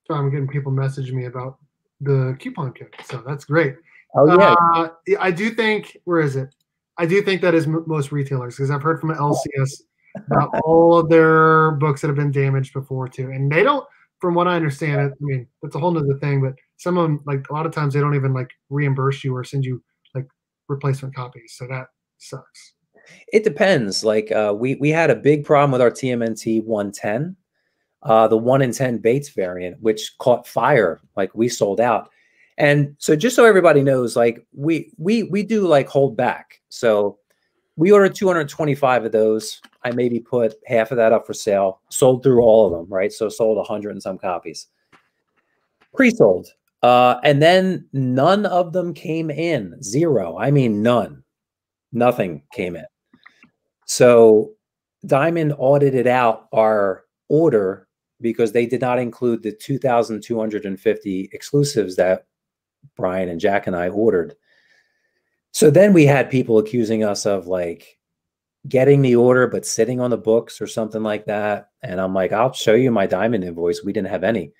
So I'm getting people messaging me about the coupon code. So that's great. Oh yeah, Uh, I do think. Where is it? I do think that is m- most retailers because I've heard from LCS about all of their books that have been damaged before too, and they don't. From what I understand, it. I mean, that's a whole nother thing. But some of them, like a lot of times, they don't even like reimburse you or send you like replacement copies. So that sucks. It depends. Like uh, we we had a big problem with our TMNT 110, uh, the one in ten Bates variant, which caught fire. Like we sold out, and so just so everybody knows, like we we we do like hold back. So we ordered 225 of those. I maybe put half of that up for sale. Sold through all of them, right? So sold 100 and some copies. Pre-sold, uh, and then none of them came in. Zero. I mean, none. Nothing came in. So Diamond audited out our order because they did not include the 2,250 exclusives that Brian and Jack and I ordered. So then we had people accusing us of like getting the order but sitting on the books or something like that. And I'm like, I'll show you my Diamond invoice. We didn't have any.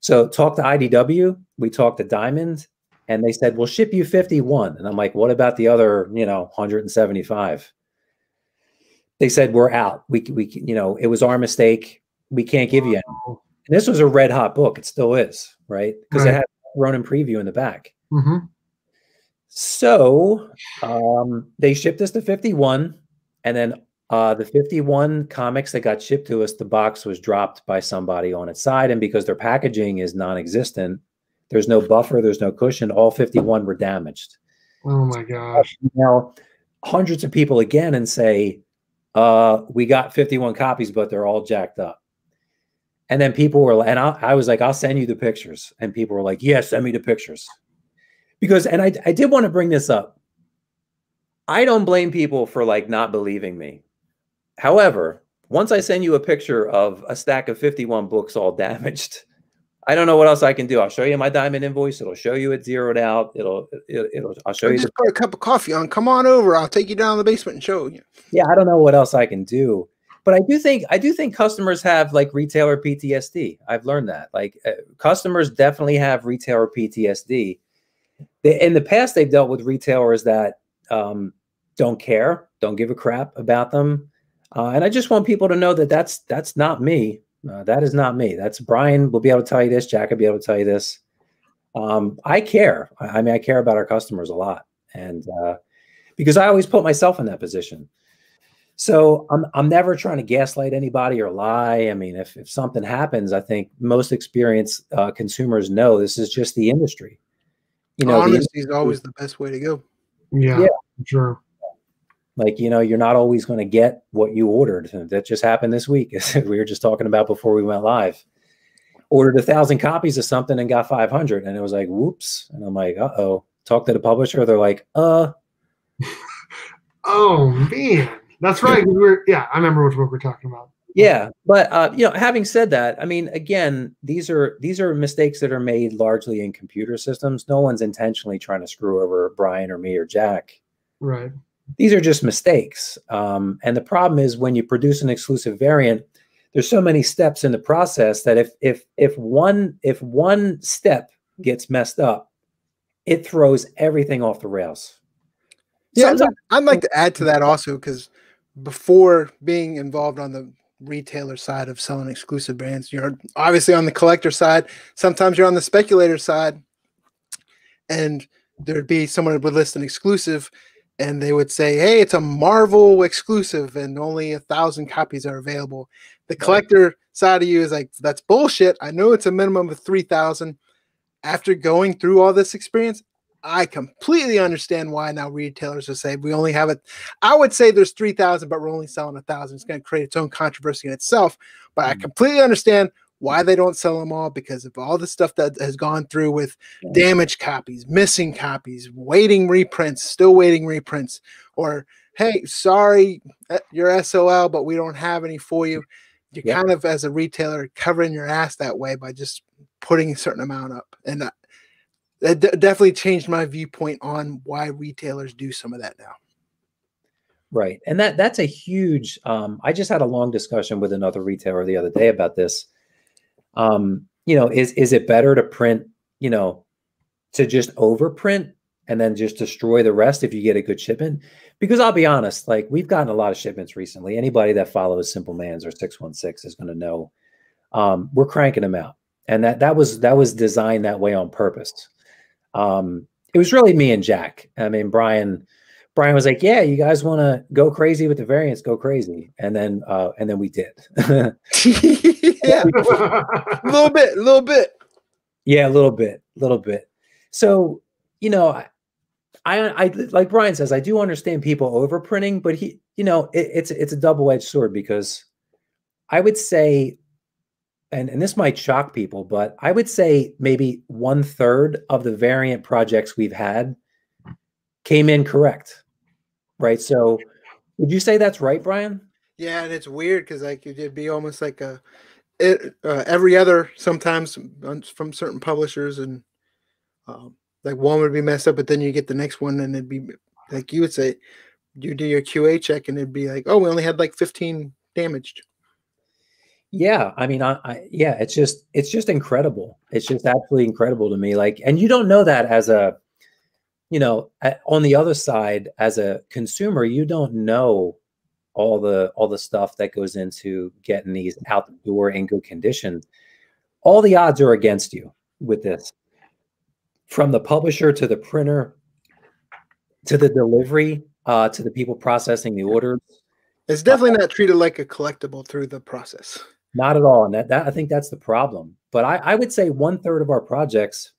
So talk to IDW, we talked to Diamond, and they said, We'll ship you 51. And I'm like, What about the other, you know, 175? They said, We're out. We, we, you know, it was our mistake. We can't give you any. And this was a red hot book. It still is, right? Because Right. it had Ronin preview in the back. hmm So um, they shipped us to 51, and then uh, the 51 comics that got shipped to us, the box was dropped by somebody on its side, and because their packaging is non-existent, there's no buffer, there's no cushion. All 51 were damaged. Oh my gosh. Now, hundreds of people again and say, uh, "We got 51 copies, but they're all jacked up." And then people were, and I, I was like, "I'll send you the pictures," and people were like, "Yeah, send me the pictures." because and I, I did want to bring this up i don't blame people for like not believing me however once I send you a picture of a stack of 51 books all damaged, I don't know what else I can do. I'll show you my diamond invoice. It'll show you it zeroed out. It'll, it'll, it'll I'll show you. Just put a cup of coffee on. Come on over. I'll take you down to the basement and show you. Yeah, I don't know what else I can do, but I do think I do think customers have like retailer PTSD. I've learned that like uh, customers definitely have retailer PTSD. They, in the past, they've dealt with retailers that um, don't care, don't give a crap about them, uh, and I just want people to know that that's that's not me. Uh, that is not me. That's Brian will be able to tell you this. Jack will be able to tell you this. Um, I care. I, I, mean, I care about our customers a lot, and uh, because I always put myself in that position. So I'm I'm never trying to gaslight anybody or lie. I mean, if if something happens, I think most experienced uh, consumers know this is just the industry. You know, honesty is always the best way to go. Yeah, yeah. sure. Like, you know, you're not always going to get what you ordered. That just happened this week. we were just talking about before we went live. Ordered a thousand copies of something and got 500. And it was like, whoops. And I'm like, uh oh. Talk to the publisher. They're like, uh. oh, man. That's right. We were, yeah, I remember what we're talking about. Yeah, but uh, you know, having said that, I mean, again, these are these are mistakes that are made largely in computer systems. No one's intentionally trying to screw over Brian or me or Jack. Right these are just mistakes. Um, and the problem is when you produce an exclusive variant, there's so many steps in the process that if if if one if one step gets messed up, it throws everything off the rails. Yeah, Sometimes I'd like to add to that also because before being involved on the retailer side of selling exclusive brands, you're obviously on the collector side. Sometimes you're on the speculator side, and there'd be someone would list an exclusive and they would say, "Hey, it's a Marvel exclusive, and only a thousand copies are available." The collector side of you is like, "That's bullshit." I know it's a minimum of three thousand. After going through all this experience, I completely understand why now retailers will say we only have it. I would say there's three thousand, but we're only selling a thousand. It's going to create its own controversy in itself. But mm-hmm. I completely understand why they don't sell them all because of all the stuff that has gone through with damaged copies, missing copies, waiting reprints, still waiting reprints, or hey, sorry, eh, you're SOL, but we don't have any for you. You're yep. kind of as a retailer covering your ass that way by just putting a certain amount up, and that, d- definitely changed my viewpoint on why retailers do some of that now. Right, and that that's a huge. Um, I just had a long discussion with another retailer the other day about this um, you know, is is it better to print, you know, to just overprint and then just destroy the rest if you get a good shipment? Because I'll be honest, like we've gotten a lot of shipments recently. Anybody that follows Simpleman's or 616 is going to know um, we're cranking them out. And that that was that was designed that way on purpose. Um, it was really me and Jack. I mean, Brian, Brian was like, "Yeah, you guys want to go crazy with the variants? Go crazy." And then, uh, and then we did. yeah, a little bit, a little bit. Yeah, a little bit, a little bit. So, you know, I, I, I, like Brian says, I do understand people overprinting, but he, you know, it, it's it's a double edged sword because I would say, and and this might shock people, but I would say maybe one third of the variant projects we've had came in correct right? So would you say that's right, Brian? Yeah, and it's weird because like it'd be almost like a it, uh, every other sometimes from certain publishers and um, like one would be messed up, but then you get the next one and it'd be like you would say you do your QA check and it'd be like, oh, we only had like 15 damaged. Yeah, I mean, I, I, yeah, it's just it's just incredible. It's just absolutely incredible to me. Like, and you don't know that as a you know on the other side as a consumer you don't know all the all the stuff that goes into getting these out the door in good condition all the odds are against you with this from the publisher to the printer to the delivery uh, to the people processing the orders it's definitely uh, not treated like a collectible through the process not at all and that, that i think that's the problem but I, I would say one third of our projects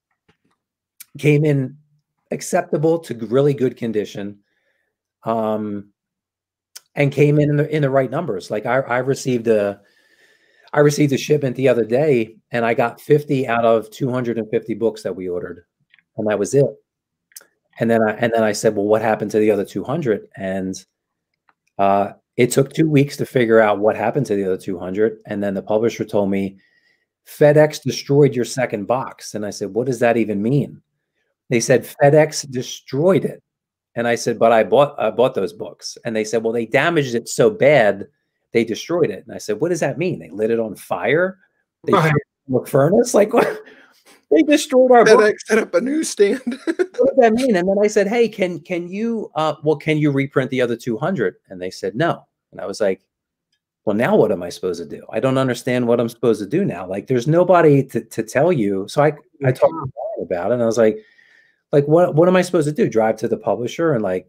came in acceptable to really good condition, um, and came in in the, in the right numbers. Like I, I received a, I received a shipment the other day, and I got 50 out of 250 books that we ordered, and that was it. And then I and then I said, well, what happened to the other 200? And uh, It took two weeks to figure out what happened to the other 200. And then the publisher told me, FedEx destroyed your second box. And I said, What does that even mean? They said, FedEx destroyed it. And I said, But I bought I bought those books. And they said, Well, they damaged it so bad they destroyed it. And I said, What does that mean? They lit it on fire? They Right. a furnace? Like what? They destroyed our book. FedEx set up a newsstand. What does that mean? And then I said, Hey, can can you uh well can you reprint the other 200? And they said no. And I was like, Well, now what am I supposed to do? I don't understand what I'm supposed to do now. Like there's nobody to, to tell you. So I I talked to about it and I was like, like what what am I supposed to do? Drive to the publisher and like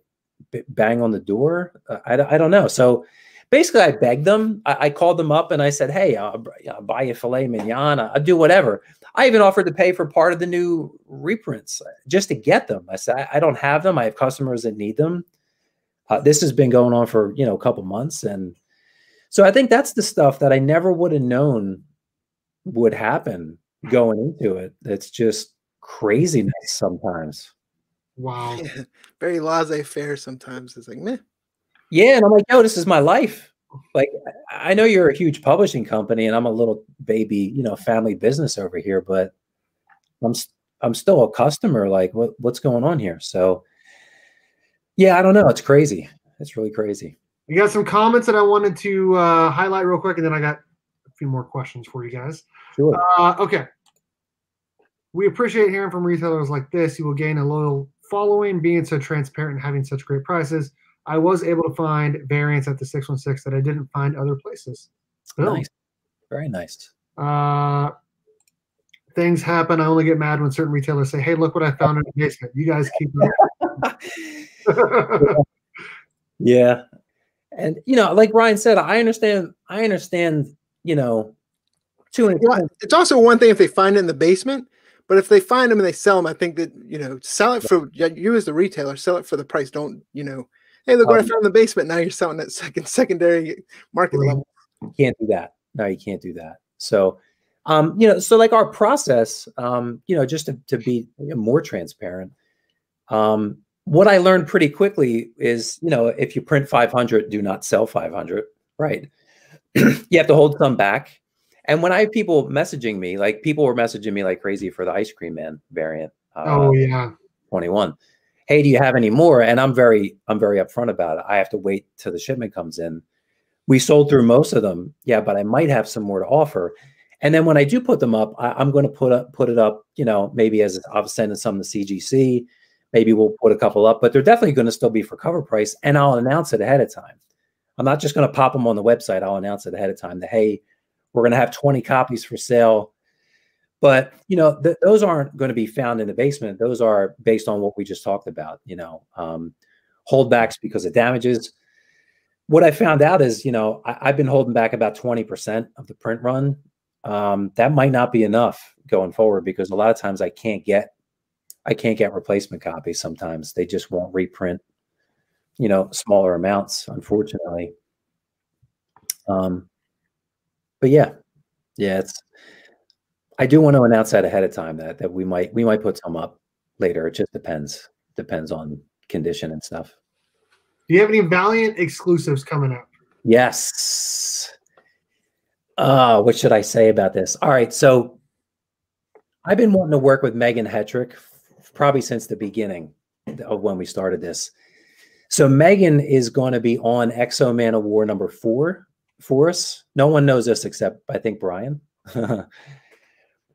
b- bang on the door? Uh, I, I don't know. So basically I begged them. I, I called them up and I said, Hey, I'll, I'll buy you filet mignon. I'll do whatever. I even offered to pay for part of the new reprints uh, just to get them. I said, I, I don't have them. I have customers that need them. Uh, this has been going on for, you know, a couple months. And so I think that's the stuff that I never would have known would happen going into it. It's just craziness sometimes. Wow. Very laissez faire sometimes. It's like, meh. Yeah. And I'm like, yo, this is my life. Like, I know you're a huge publishing company and I'm a little baby, you know, family business over here, but I'm, I'm still a customer. Like, what, what's going on here? So, yeah, I don't know. It's crazy. It's really crazy. We got some comments that I wanted to uh, highlight real quick, and then I got a few more questions for you guys. Sure. Uh, okay. We appreciate hearing from retailers like this. You will gain a loyal following, being so transparent and having such great prices. I was able to find variants at the 616 that I didn't find other places. Boom. Nice. Very nice. Uh, things happen. I only get mad when certain retailers say, "Hey, look what I found in the basement." You guys keep. it. Yeah. And you know, like Ryan said, I understand I understand, you know, to an Well, extent. It's also one thing if they find it in the basement, but if they find them and they sell them, I think that you know, sell it for you as the retailer, sell it for the price. Don't you know? Hey, look what I Um, found in the basement. Now you're selling at second secondary market level. You can't do that. No, you can't do that. So um, you know, so like our process, um, you know, just to, to be more transparent, um, what I learned pretty quickly is, you know, if you print 500, do not sell 500, right? you have to hold some back. And when I have people messaging me, like people were messaging me like crazy for the ice cream man variant. Uh, oh yeah. 21 hey do you have any more? And i'm very i'm very upfront about it. I have to wait till the shipment comes in. We sold through most of them yeah but i might have some more to offer. And then when i do put them up I, i'm going to put up put it up you know maybe as i'll send some to cgc maybe we'll put a couple up but they're definitely going to still be for cover price and i'll announce it ahead of time. I'm not just going to pop them on the website. I'll announce it ahead of time that hey we're going to have 20 copies for sale but you know th- those aren't going to be found in the basement. Those are based on what we just talked about you know um, holdbacks because of damages. What i found out is you know I, i've been holding back about 20% of the print run. Um, that might not be enough going forward because a lot of times i can't get i can't get replacement copies sometimes. They just won't reprint you know smaller amounts unfortunately. Um, but yeah. Yeah it's I do want to announce that ahead of time that that we might we might put some up later. It just depends depends on condition and stuff. Do you have any Valiant exclusives coming up? Yes. Uh, what should I say about this? All right, so I've been wanting to work with Megan Hetrick probably since the beginning of when we started this. So Megan is going to be on X-O Manowar number four for us. No one knows this except I think Brian.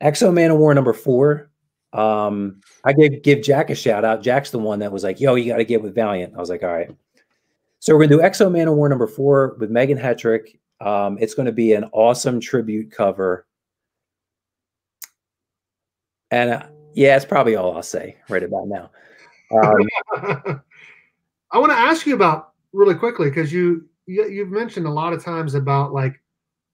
X-O Manowar number four. Um, I gave give Jack a shout out. Jack's the one that was like, "Yo, you got to get with Valiant." I was like, "All right." So we're gonna do X-O Manowar number four with Megan Hetrick. Um, it's going to be an awesome tribute cover, and uh, yeah, it's probably all I'll say right about now. Um, I want to ask you about really quickly because you, you you've mentioned a lot of times about like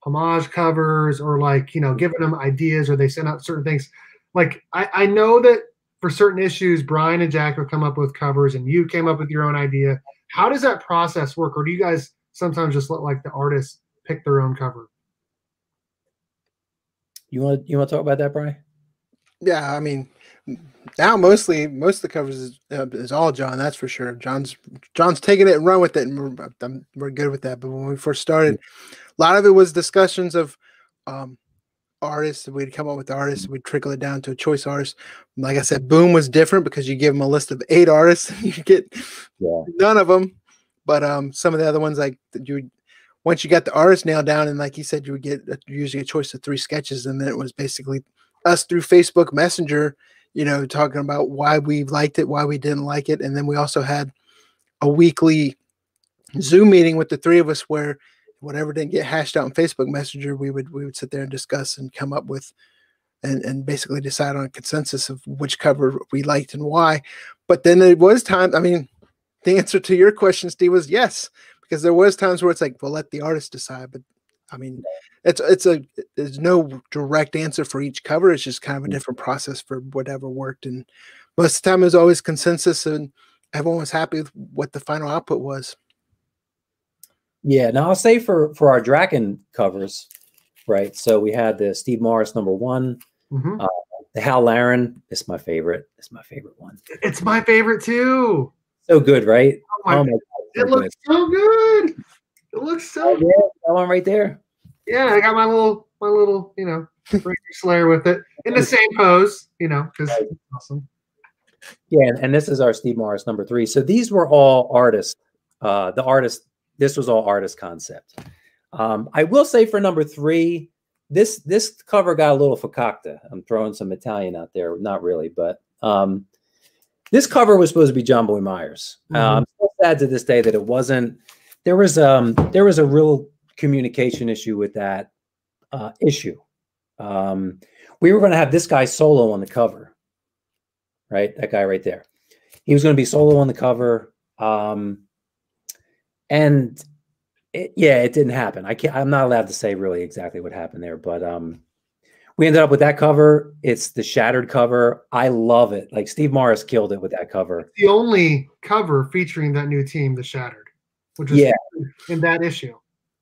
homage covers or like you know giving them ideas or they send out certain things. Like I, I know that for certain issues, Brian and Jack will come up with covers, and you came up with your own idea. How does that process work, or do you guys sometimes just let like the artists pick their own cover? you want you want to talk about that, Brian? Yeah, I mean, now mostly most of the covers is, uh, is all John. That's for sure. John's John's taking it and run with it, and we're, I'm, we're good with that. But when we first started, a lot of it was discussions of um, artists. We'd come up with artists. We'd trickle it down to a choice artist. Like I said, Boom was different because you give them a list of eight artists, and you get Yeah. none of them. But um, some of the other ones, like you once you got the artist nailed down, and like you said, you would get a, usually a choice of three sketches, and then it was basically us through Facebook Messenger, you know, talking about why we liked it, why we didn't like it, and then we also had a weekly Zoom meeting with the three of us where whatever didn't get hashed out in Facebook Messenger, we would we would sit there and discuss and come up with and and basically decide on a consensus of which cover we liked and why. But then it was time. I mean, the answer to your question, Steve, was yes, because there was times where it's like, well, let the artist decide. But I mean, it's it's a there's no direct answer for each cover. It's just kind of a mm. different process for whatever worked. And most of the time, it was always consensus, and everyone was happy with what the final output was. Yeah, now I'll say for for our Draken covers, right? So we had the Steve Morris number one, Mhm. the Hal Laren. It's my favorite. It's my favorite one. It's my favorite too. So good, right? Oh my, oh my god, so it looks so good. It looks so good. Yeah, that one right there. Yeah, I got my little my little, you know, Ranger Slayer with it in the same pose, you know, because awesome. Yeah, and, and this is our Steve Morris number three. So these were all artists. Uh, the artist. This was all artist concept. Um, I will say for number three, this this cover got a little fakakta. I'm throwing some Italian out there, not really, but um, this cover was supposed to be Jonboy Meyers. Uh, Mhm. I'm so sad to this day that it wasn't. There was um there was a real communication issue with that uh, issue. Um, we were going to have this guy solo on the cover, right? That guy right there. He was going to be solo on the cover. Um, and it, yeah, it didn't happen. I can't, I'm not allowed to say really exactly what happened there, but um, we ended up with that cover. It's the shattered cover. I love it. Like Steve Morris killed it with that cover. The only cover featuring that new team, the Shattered, which was Yeah. in that issue.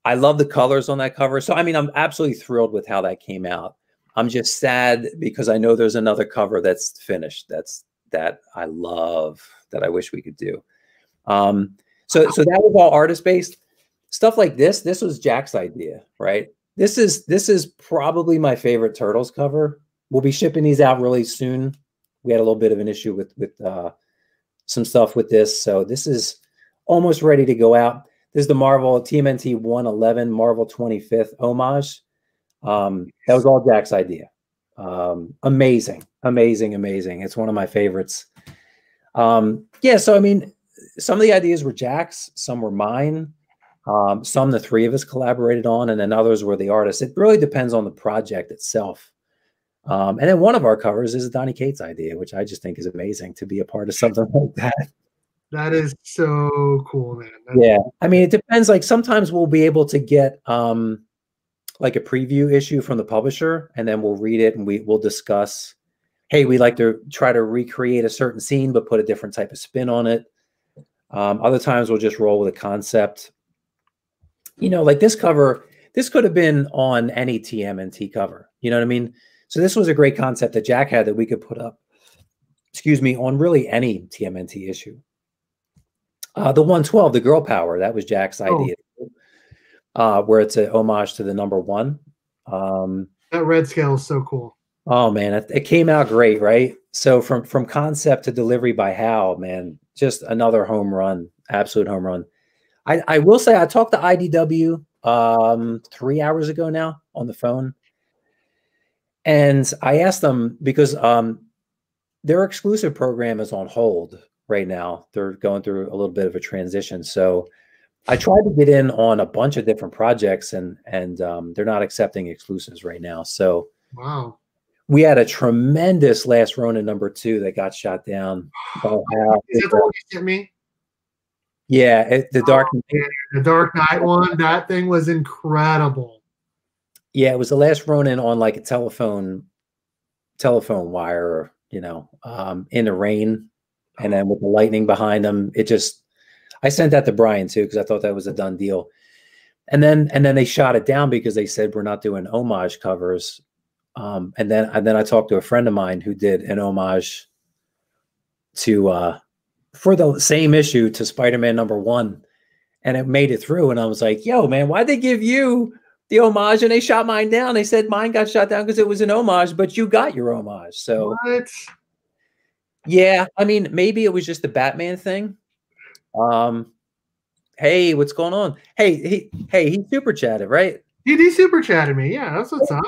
I love the colors on that cover. So I mean, I'm absolutely thrilled with how that came out. I'm just sad because I know there's another cover that's finished. That's that I love that I wish we could do. Um, so so that was all artist based stuff like this. This was Jack's idea, right? This is this is probably my favorite Turtles cover. We'll be shipping these out really soon. We had a little bit of an issue with with uh, some stuff with this, so this is almost ready to go out. This is the Marvel TMNT 111 Marvel 25th homage. Um, that was all Jack's idea. Um, amazing, amazing, amazing. It's one of my favorites. Um, yeah, so I mean, some of the ideas were Jack's, some were mine, um, some the three of us collaborated on, and then others were the artists. It really depends on the project itself. Um, and then one of our covers is Donny Cates' idea, which I just think is amazing to be a part of something like that. That is so cool, man. That- Yeah. I mean, it depends. Like sometimes we'll be able to get um like a preview issue from the publisher, and then we'll read it and we will discuss, hey, we like to try to recreate a certain scene, but put a different type of spin on it. Um, other times we'll just roll with a concept. You know, like this cover, this could have been on any TMNT cover. You know what I mean? So this was a great concept that Jack had that we could put up, excuse me, on really any TMNT issue. Uh, the 112, the girl power, that was Jack's Oh. idea. Uh, where it's a homage to the number one. Um, That red scale is so cool. oh man, it, it came out great, right? So from from concept to delivery by Hal, man, just another home run, absolute home run. I, I will say I talked to IDW um, three hours ago now on the phone, and I asked them because um, their exclusive program is on hold right now. They're going through a little bit of a transition, so I tried to get in on a bunch of different projects, and and um, they're not accepting exclusives right now. So Wow. We had a tremendous last Ronin number two that got shot down. by Hal. Is that the one you sent me? Yeah, it, the Dark. The Dark Knight one. That thing was incredible. Yeah, it was the last Ronin on like a telephone, telephone wire, you know, um, in the rain, and then with the lightning behind them. It just, I sent that to Brian too because I thought that was a done deal. And then and then they shot it down because they said we're not doing homage covers. Um, and then and then I talked to a friend of mine who did an homage to uh, for the same issue to Spider-Man number one, and it made it through. And I was like, "Yo, man, why'd they give you the homage?" And they shot mine down. They said mine got shot down because it was an homage, but you got your homage. So What? yeah, I mean, maybe it was just the Batman thing. Um, hey, what's going on? Hey, he, hey, he super chatted, right? He, he super chatted me. Yeah, that's what's up.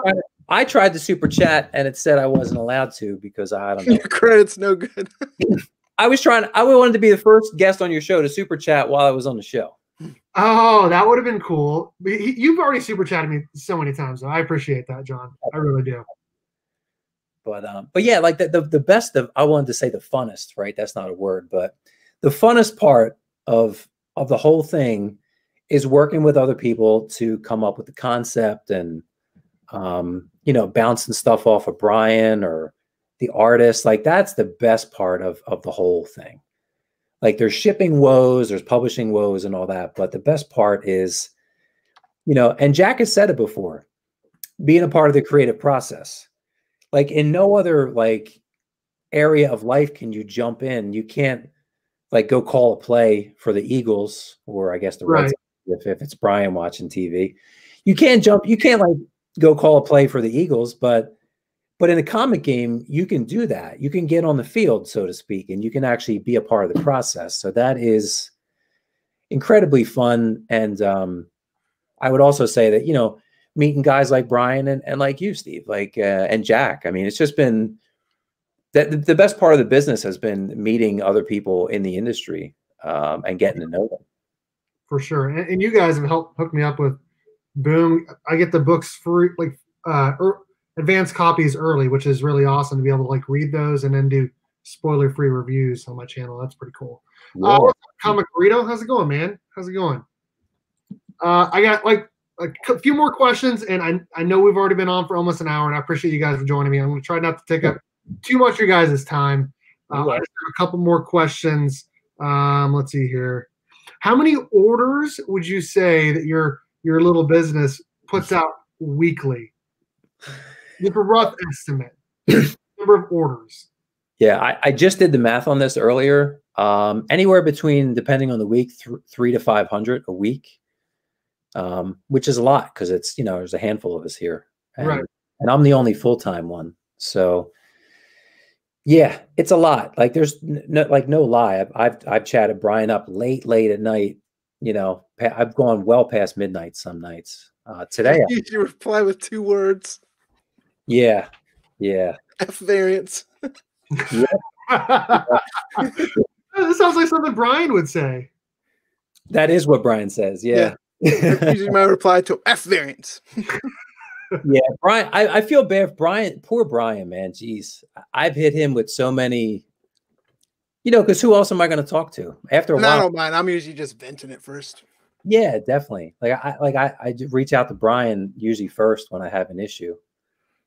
I tried to super chat and it said I wasn't allowed to because I don't know. Your credit's no good. I was trying. I wanted to be the first guest on your show to super chat while I was on the show. Oh, that would have been cool. You've already super chatted me so many times, though. I appreciate that, John. I really do. But um, but yeah, like the, the the best of I wanted to say the funnest, right? That's not a word, but the funnest part of of the whole thing is working with other people to come up with the concept and um, you know, bouncing stuff off of Brian or the artist. Like that's the best part of of the whole thing. Like there's shipping woes, there's publishing woes and all that, but the best part is, you know, and Jack has said it before, being a part of the creative process like in no other like area of life can you jump in you can't like go call a play for the eagles or i guess the Right. Sox if, if it's brian watching tv you can't jump you can't like go call a play for the eagles but but in a comic game you can do that you can get on the field so to speak and you can actually be a part of the process so that is incredibly fun and um i would also say that you know meeting guys like Brian and, and like you, Steve, like uh, and Jack. I mean, it's just been that the- best part of the business has been meeting other people in the industry um, and getting to know them. for sure. And, and you guys have helped hook me up with Boom. I get the books free, like uh, er, advanced copies early, which is really awesome to be able to like read those and then do spoiler free reviews on my channel. That's pretty cool. Uh, Comic Burrito, how's it going, man? How's it going? Uh, I got like a few more questions, and I I know we've already been on for almost an hour, and I appreciate you guys for joining me. I'm going to try not to take up too much of your guys' time. Uh, I have a couple more questions. Um, let's see here. How many orders would you say that your your little business puts out weekly? with a rough estimate. Number of orders. Yeah, I, I just did the math on this earlier. Um, anywhere between, depending on the week, th- three to five hundred a week, um, which is a lot because it's you know there's a handful of us here, and, Right. and I'm the only full time one. So yeah, it's a lot. Like there's no, like no lie. I've, I've I've chatted Brian up late, late at night. You know, I've gone well past midnight some nights. Uh, today, I- you reply with two words. yeah, yeah. F variance. that sounds like something Brian would say. That is what Brian says. Yeah. That's usually my reply to F variants. yeah, Brian. I, I feel bad. Brian, poor Brian, man. Jeez, I've hit him with so many. You know, because who else am I going to talk to after a And I don't mind. I'm usually just venting it first. Yeah, definitely. Like I like I, I reach out to Brian usually first when I have an issue.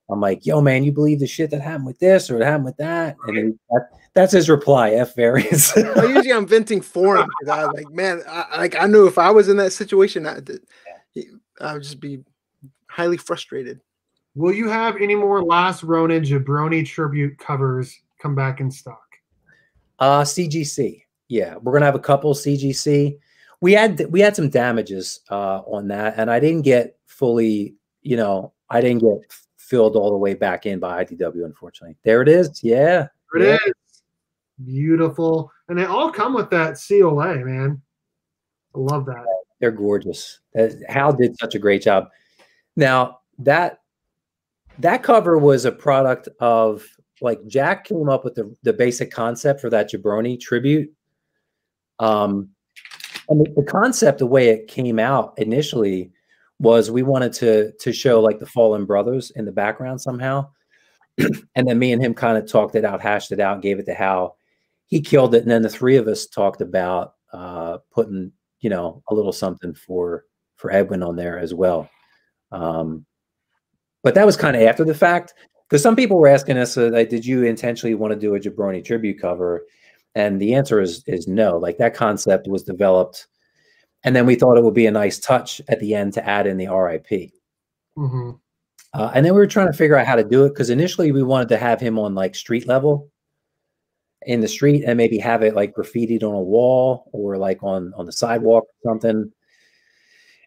I'm like, yo, man, you believe the shit that happened with this or that happened with that? And he, that, that's his reply. F variance. Well, usually I'm venting for him because I was like, man, I, like I knew if I was in that situation, I, I would just be highly frustrated. Will you have any more Last Ronin Jabroni tribute covers come back in stock? Uh CGC. Yeah, we're gonna have a couple CGC. We had we had some damages uh on that, and I didn't get fully, you know, I didn't get filled all the way back in by IDW, unfortunately. There it is. Yeah. There Yeah. it is. Beautiful. And they all come with that COA, man. I love that. They're gorgeous. Hal did such a great job. Now that that cover was a product of like Jack came up with the, the basic concept for that Jabroni tribute. Um, and the, the concept, the way it came out initially, was we wanted to to show like the fallen brothers in the background somehow, and then me and him kind of talked it out, hashed it out, gave it to Hal. He killed it, and then the three of us talked about uh, putting you know a little something for for Edwin on there as well. Um, but that was kind of after the fact because some people were asking us, uh, like, did you intentionally want to do a Jabroni tribute cover? And the answer is is no. Like that concept was developed, and then we thought it would be a nice touch at the end to add in the RIP. hmm Uh, and then we were trying to figure out how to do it because initially we wanted to have him on like street level in the street and maybe have it like graffitied on a wall or like on on the sidewalk or something.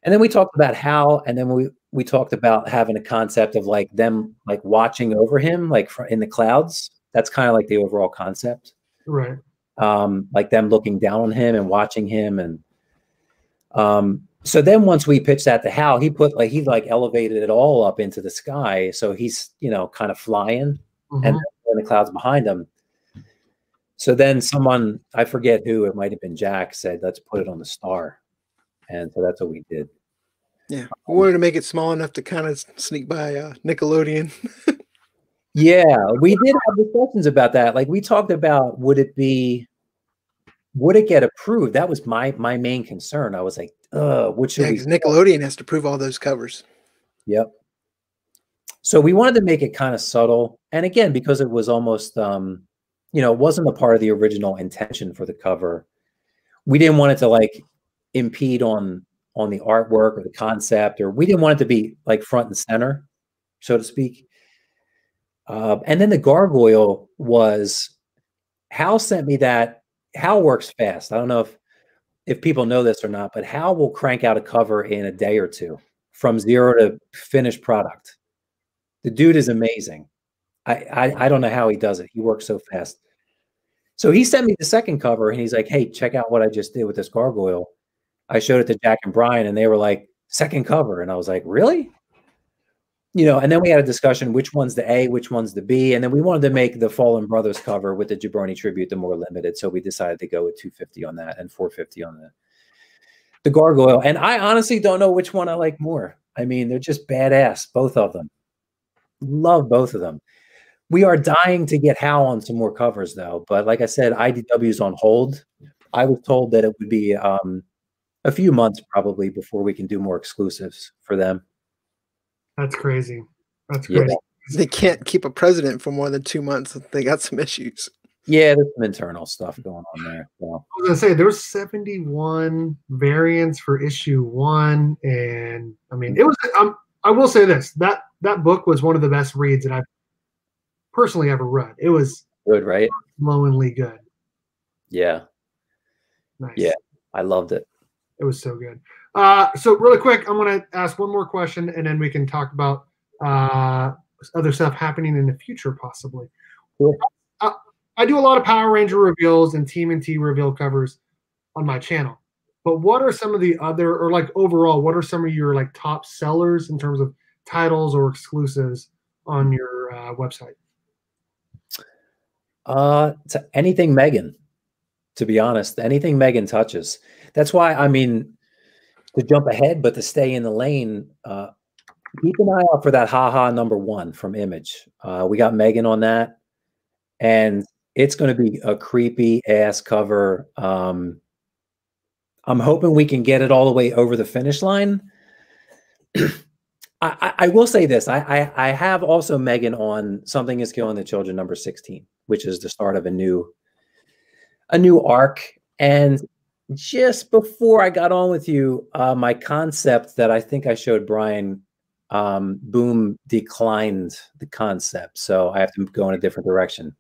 And then we talked about how, and then we we talked about having a concept of like them like watching over him like in the clouds. That's kind of like the overall concept, right? Um, like them looking down on him and watching him, and um, so then once we pitched that to Hal, he put like he like elevated it all up into the sky, so he's you know kind of flying, mm-hmm. and the clouds behind him. So then someone, I forget who, it might have been Jack, said, let's put it on the star. And so that's what we did. Yeah. We wanted to make it small enough to kind of sneak by uh, Nickelodeon. yeah. We did have discussions about that. Like we talked about would it be would it get approved? That was my my main concern. I was like, uh, what should yeah, we Nickelodeon has to prove all those covers. Yep. So we wanted to make it kind of subtle. And again, because it was almost um you know, it wasn't a part of the original intention for the cover. We didn't want it to like impede on on the artwork or the concept, or we didn't want it to be like front and center, so to speak. Uh, and then the gargoyle was Hal sent me that. Hal works fast. I don't know if if people know this or not, but Hal will crank out a cover in a day or two from zero to finished product. The dude is amazing. I, I, I don't know how he does it. He works so fast. So he sent me the second cover and he's like, hey, check out what I just did with this gargoyle. I showed it to Jack and Brian and they were like, second cover. And I was like, really? You know, and then we had a discussion which one's the A, which one's the B. And then we wanted to make the Fallen Brothers cover with the Jabroni tribute, the more limited. So we decided to go with 250 on that and 450 on the, the gargoyle. And I honestly don't know which one I like more. I mean, they're just badass, both of them. Love both of them. We are dying to get Hal on some more covers, though. But like I said, IDW is on hold. I was told that it would be um, a few months probably before we can do more exclusives for them. That's crazy. That's crazy. Yeah. They can't keep a president for more than two months. They got some issues. Yeah, there's some internal stuff going on there. So. I was gonna say there was 71 variants for issue one, and I mean it was. Um, I will say this that that book was one of the best reads that I've personally ever read. It was good, right? Glowingly good. Yeah. Nice. Yeah, I loved it. It was so good. Uh, so really quick, I'm going to ask one more question, and then we can talk about uh, other stuff happening in the future, possibly. Sure. Uh, I do a lot of Power Ranger reveals and TMNT reveal covers on my channel. But what are some of the other, or like overall, what are some of your like top sellers in terms of titles or exclusives on your uh, website? Uh, to anything Megan, to be honest, anything Megan touches. That's why I mean to jump ahead, but to stay in the lane. Uh, keep an eye out for that haha number one from Image. Uh, we got Megan on that, and it's going to be a creepy ass cover. Um, I'm hoping we can get it all the way over the finish line. I, I, will say this: I, I, I have also Megan on "Something Is Killing the Children" number sixteen, which is the start of a new a new arc. And just before I got on with you, uh, my concept that I think I showed Brian, um, Boom declined the concept, so I have to go in a different direction.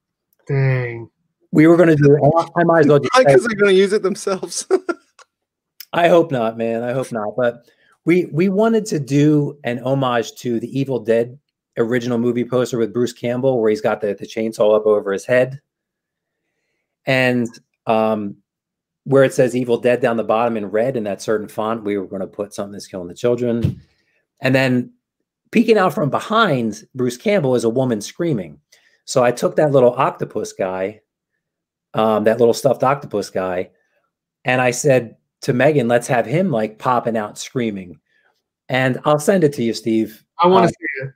Dang. We were going to do. I might as well because they're going to use it themselves. I hope not, man. I hope not. But we we wanted to do an homage to the Evil Dead original movie poster with Bruce Campbell, where he's got the, the chainsaw up over his head, and um, where it says Evil Dead down the bottom in red in that certain font, we were going to put something that's killing the children, and then peeking out from behind Bruce Campbell is a woman screaming. So I took that little octopus guy, um, that little stuffed octopus guy, and I said, to Megan, let's have him like popping out screaming. And I'll send it to you, Steve. I want to uh, see it.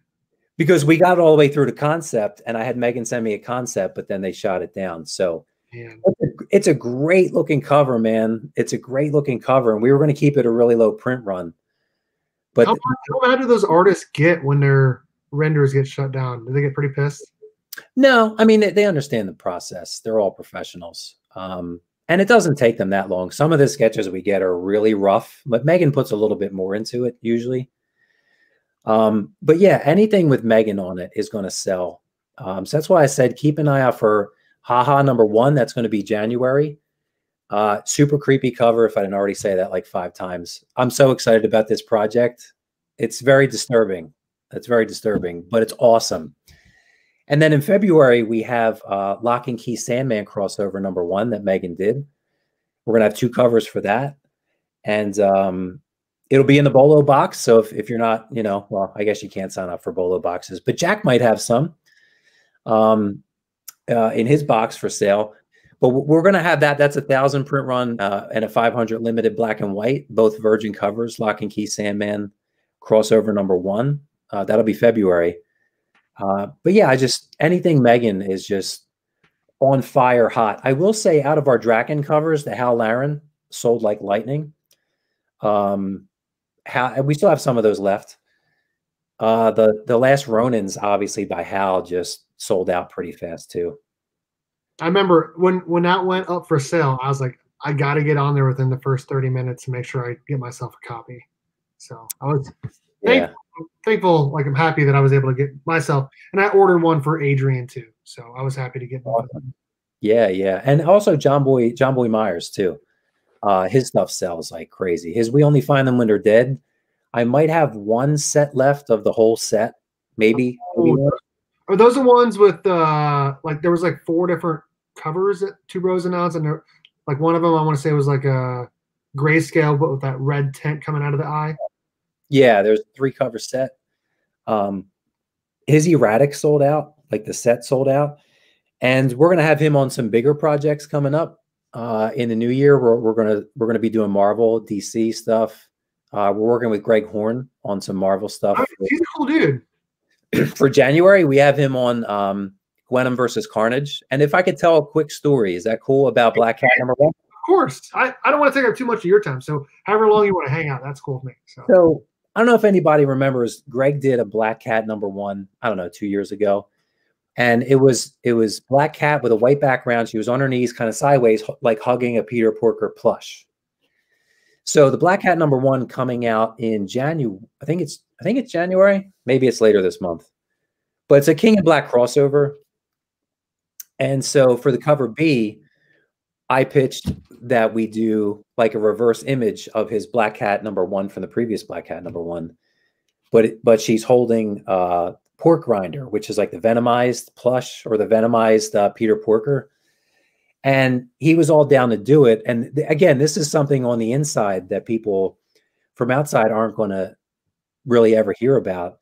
Because we got all the way through the concept and I had Megan send me a concept, but then they shot it down. So it's a, it's a great looking cover, man. It's a great looking cover. And we were going to keep it a really low print run. But how, how bad do those artists get when their renders get shut down? Do they get pretty pissed? No, I mean they, they understand the process. They're all professionals. Um, and it doesn't take them that long. Some of the sketches we get are really rough, but Megan puts a little bit more into it usually. Um, but yeah, anything with Megan on it is going to sell. Um, so that's why I said keep an eye out for Haha number one. That's going to be January. Uh, super creepy cover. If I didn't already say that like five times, I'm so excited about this project. It's very disturbing. It's very disturbing, but it's awesome. And then in February we have uh, Locke and Key Sandman crossover number one that Megan did. We're gonna have two covers for that, and um, it'll be in the Bolo box. So if, if you're not, you know, well, I guess you can't sign up for Bolo boxes, but Jack might have some um, uh, in his box for sale. But we're going to have that. That's a thousand print run uh, and a 500 limited black and white, both virgin covers, Locke and Key Sandman crossover number one. Uh, that'll be February. Uh, but yeah, I just anything Megan is just on fire hot. I will say, out of our Draken covers, the Hal Laren sold like lightning. Um, Hal, we still have some of those left. Uh, the the last Ronins, obviously by Hal, just sold out pretty fast too. I remember when when that went up for sale, I was like, I got to get on there within the first thirty minutes to make sure I get myself a copy. So I was thankful, yeah. thankful, like I'm happy that I was able to get myself, and I ordered one for Adrian too. So I was happy to get one. Awesome. Yeah, yeah, and also Jonboy John Boy Myers too. Uh, his stuff sells like crazy. His We Only Find Them When They're Dead. I might have one set left of the whole set, maybe. Oh, are those the ones with uh like there was like four different covers that Two Bros announced, and there, like one of them I want to say was like a grayscale, but with that red tint coming out of the eye. Yeah, there's three cover set. Um, his erratic sold out, like the set sold out, and we're gonna have him on some bigger projects coming up uh, in the new year. We're, we're gonna we're gonna be doing Marvel, DC stuff. Uh, we're working with Greg Horn on some Marvel stuff. Oh, he's a cool dude. For January, we have him on um, Gwenom versus Carnage. And if I could tell a quick story, is that cool about Black Cat number one? Of course. I, I don't want to take up too much of your time. So however long you want to hang out, that's cool with me. So. so I don't know if anybody remembers Greg did a Black Cat number one, I don't know, two years ago. And it was it was Black Cat with a white background. She was on her knees, kind of sideways, like hugging a Peter Porker plush. So the Black Cat number one coming out in January. I think it's I think it's January. Maybe it's later this month. But it's a King in Black crossover. And so for the cover B, I pitched that we do like a reverse image of his Black Cat number one from the previous Black Cat number one, but but she's holding uh, Porkgrinder, which is like the venomized plush or the venomized uh, Peter Porker, and he was all down to do it. And th- again, this is something on the inside that people from outside aren't going to really ever hear about.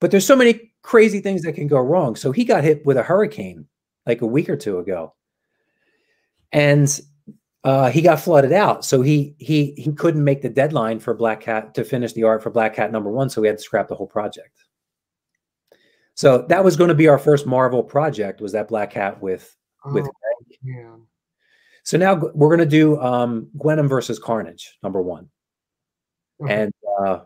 But there's so many crazy things that can go wrong. So he got hit with a hurricane like a week or two ago, and uh, he got flooded out. So he he he couldn't make the deadline for Black Cat to finish the art for Black Cat number one. So we had to scrap the whole project. So that was going to be our first Marvel project. Was that Black Cat with oh, with Yeah. So now we're going to do um, Gwenom versus Carnage number one, okay. and uh,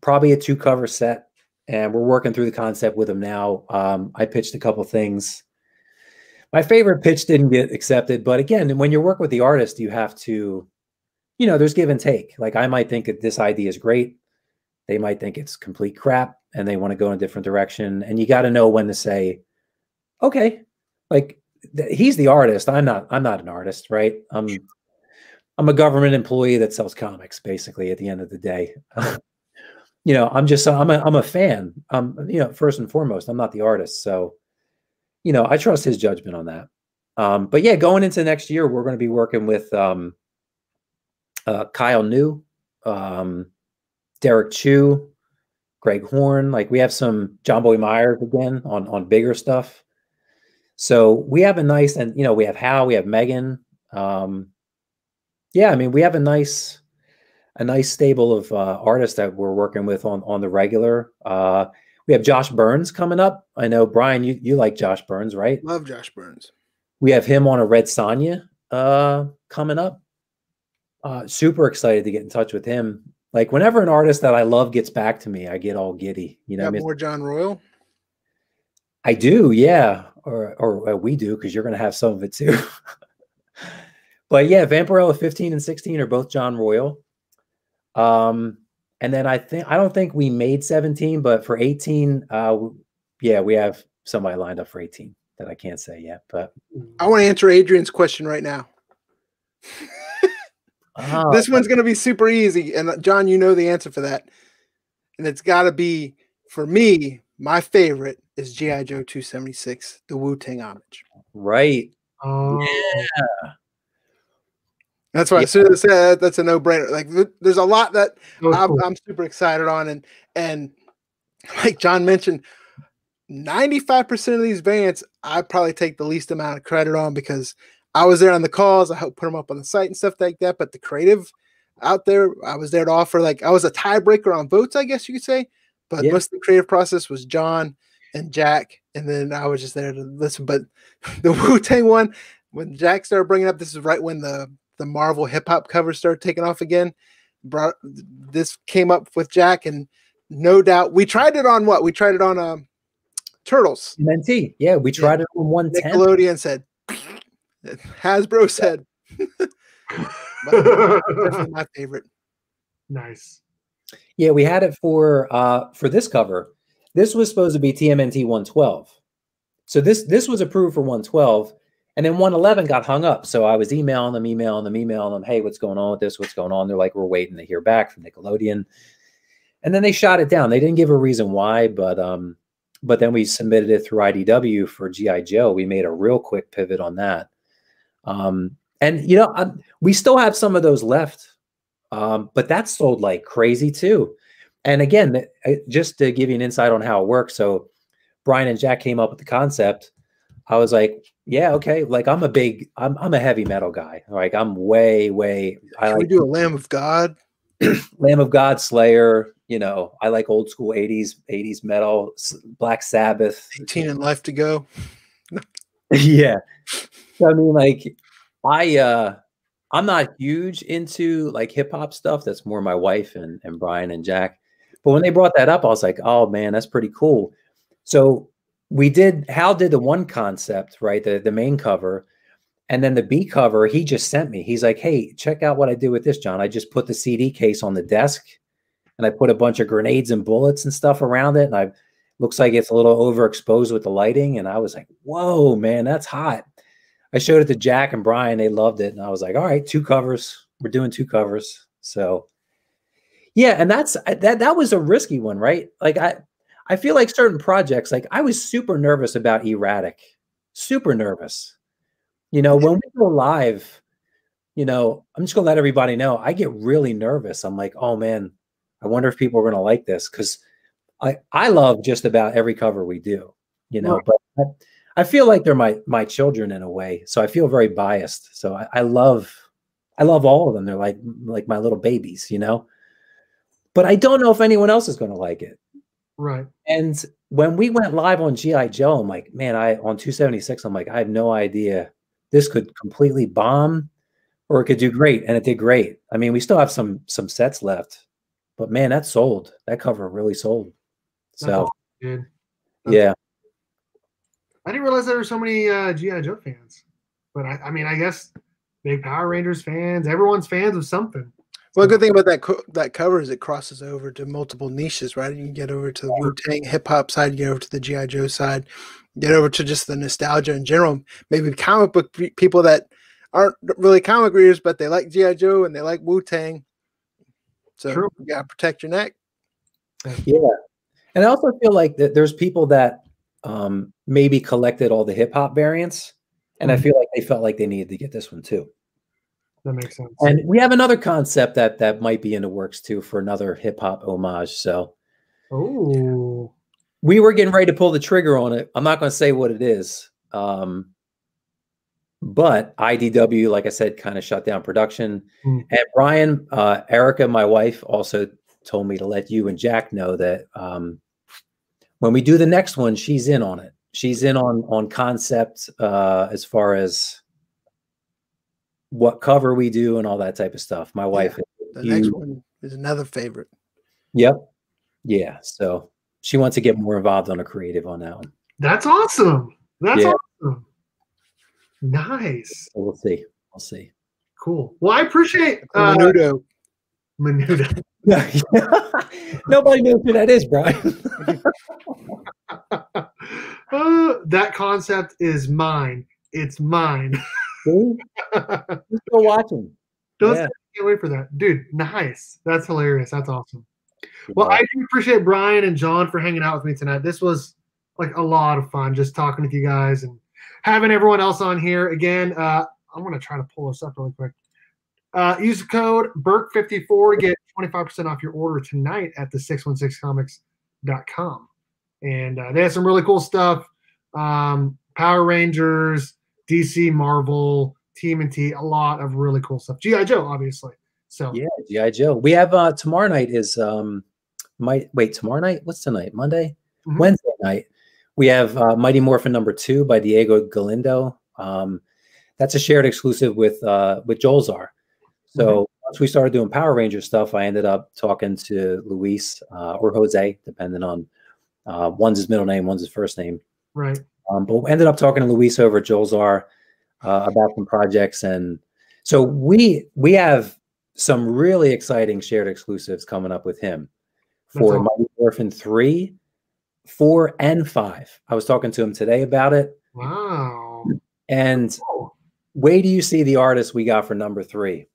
probably a two cover set. And we're working through the concept with him now. Um, I pitched a couple things my favorite pitch didn't get accepted, but again, when you're working with the artist, you have to, you know, there's give and take. Like I might think that this idea is great, they might think it's complete crap, and they want to go in a different direction. And you got to know when to say, okay, like he's the artist. I'm not. I'm not an artist, right? I'm. I'm a government employee that sells comics, basically. At the end of the day, you know, I'm just. I'm a. I'm a fan. Um, you know, first and foremost, I'm not the artist, so you know, I trust his judgment on that. Um, but yeah, going into next year, we're going to be working with um, uh, Kael Ngu, um, Derrick Chew, Greg Horn. Like we have some Jonboy Meyers again on on bigger stuff. So we have a nice, and you know, we have Hal, we have Megan. Um, yeah, I mean, we have a nice, a nice stable of uh, artists that we're working with on on the regular. Uh, we have Josh Burns coming up. I know Brian, you you like Josh Burns, right? Love Josh Burns. We have him on a Red Sonja uh, coming up. Uh, super excited to get in touch with him. Like whenever an artist that I love gets back to me, I get all giddy. You know, I mean, more John Royle. I do, yeah, or or uh, we do because you're going to have some of it too. but yeah, Vampirella 15 and 16 are both John Royle. Um, and then I think I don't think we made 17, but for 18, uh, yeah, we have somebody lined up for 18 that I can't say yet. But I want to answer Adrian's question right now. uh, this one's going to be super easy. And uh, John, you know the answer for that. And it's got to be for me, my favorite is G.I. Joe 276, the Wu Tang homage. right. Oh, Yeah. That's why Yeah. as soon as I said that's a no brainer. Like there's a lot that oh, was I'm, cool. I'm super excited on. And, and like John mentioned, 95% of these variants, I probably take the least amount of credit on because I was there on the calls. I helped put them up on the site and stuff like that. But the creative out there, I was there to offer, like, I was a tiebreaker on votes, I guess you could say. But Yeah. most of the creative process was John and Jack. And then I was just there to listen. But the Wu Tang one, when Jack started bringing up, this is right when the, the Marvel hip hop covers started taking off again. Brought this came up with Jack, and no doubt we tried it on what? We tried it on um, Turtles. MNT. Yeah, we tried it on 110. Nickelodeon said, Hasbro said, my favorite. nice. Yeah, we had it for uh for this cover. This was supposed to be TMNT 112. So this this was approved for 112 and then 111 got hung up. So I was emailing them, emailing them, emailing them, hey, what's going on with this? What's going on? They're like, we're waiting to hear back from Nickelodeon. And then they shot it down. They didn't give a reason why, but um, but then we submitted it through IDW for GI Joe. We made a real quick pivot on that. Um, and you know, i we still have some of those left, um, but that sold like crazy too. And again, just to give you an insight on how it works. So Brian and Jack came up with the concept. I was like, yeah, okay. Like I'm a big, I'm I'm a heavy metal guy. Like I'm way, way. I Can we do a Lamb of God? Lamb of God, Slayer. You know, I like old school '80s '80s metal, Black Sabbath. 18 and life to go. yeah. I mean, like, I uh I'm not huge into like hip hop stuff. That's more my wife and and Brian and Jack. But when they brought that up, I was like, oh man, that's pretty cool. So we did Hal did the one concept, right? The the main cover. And then the B cover, he just sent me. He's like, hey, check out what I did with this, John. I just put the CD case on the desk and I put a bunch of grenades and bullets and stuff around it. And I looks like it's a little overexposed with the lighting. And I was like, whoa, man, that's hot. I showed it to Jack and Brian. They loved it. And I was like, all right, two covers. We're doing two covers. So yeah, and that's that that was a risky one, right? Like I I feel like certain projects, like I was super nervous about erratic, super nervous. You know, when we go live, you know, I'm just gonna let everybody know I get really nervous. I'm like, oh man, I wonder if people are gonna like this because I I love just about every cover we do, you know, Right. but I, I feel like they're my my children in a way, so I feel very biased. So I, I love I love all of them. They're like like my little babies, you know. But I don't know if anyone else is going to like it. Right. And when we went live on GI Joe, I'm like, man, I on 276, I'm like, I have no idea. This could completely bomb, or it could do great, and it did great. I mean, we still have some some sets left, but man, that sold. That cover really sold. So awesome, yeah, I didn't realize there were so many uh, GI Joe fans, but I, I mean, I guess big Power Rangers fans. Everyone's fans of something. Well, the good thing about that co- that cover is it crosses over to multiple niches, right? You can get over to the Wu Tang hip hop side, you get over to the GI Joe side, get over to just the nostalgia in general. Maybe comic book pe- people that aren't really comic readers, but they like GI Joe and they like Wu Tang. So True. you gotta protect your neck. yeah. And I also feel like that there's people that um, maybe collected all the hip hop variants, and I Mhm. feel like they felt like they needed to get this one too. That makes sense. And we have another concept that that might be in the works too for another hip hop homage. So oh, we were getting ready to pull the trigger on it. I'm not going to say what it is. Um, but IDW, like I said, kind of shut down production. Hmm. And Brian, uh, Erica, my wife, also told me to let you and Jack know that um, when we do the next one, she's in on it. She's in on on concept uh, as far as what cover we do and all that type of stuff. My wife, The next one is another favorite. yep, yeah. So she wants to get more involved on a creative on that one. that's awesome. That's Yeah. awesome. Nice. So we'll see. We'll see. Cool. Well, I appreciate For uh, Menudo. Menudo. Nobody knows who that is, Brian. Uh, that concept is mine. It's mine. See? You're still watching. Don't Yeah. can't wait for that, dude. Nice. That's hilarious. That's awesome. Well, I do appreciate Brian and John for hanging out with me tonight. This was like a lot of fun just talking with you guys and having everyone else on here. Again, uh, I'm going to try to pull this up really quick. Uh, use the code Berk54 to get 25% off your order tonight at the 616comics.com. And uh, they have some really cool stuff um, Power Rangers, DC, Marvel, TMNT, a lot of really cool stuff. G.I. Joe, obviously. So, Yeah, GI Joe. We have uh tomorrow night is um might wait tomorrow night. What's tonight? Monday, Mhm. Wednesday night. We have uh, Mighty Morphin number two by Diego Galindo. Um, that's a shared exclusive with uh with Joelzar. So once we started doing Power Ranger stuff, I ended up talking to Luis uh, or Jose, depending on uh, one's his middle name, one's his first name. right. Um, but we ended up talking to Luis over at Joel's R uh, about some projects, and so we we have some really exciting shared exclusives coming up with him for awesome. Mighty Morphin three, four, and five. I was talking to him today about it, Wow. and Oh, wait do you see the artist we got for number three?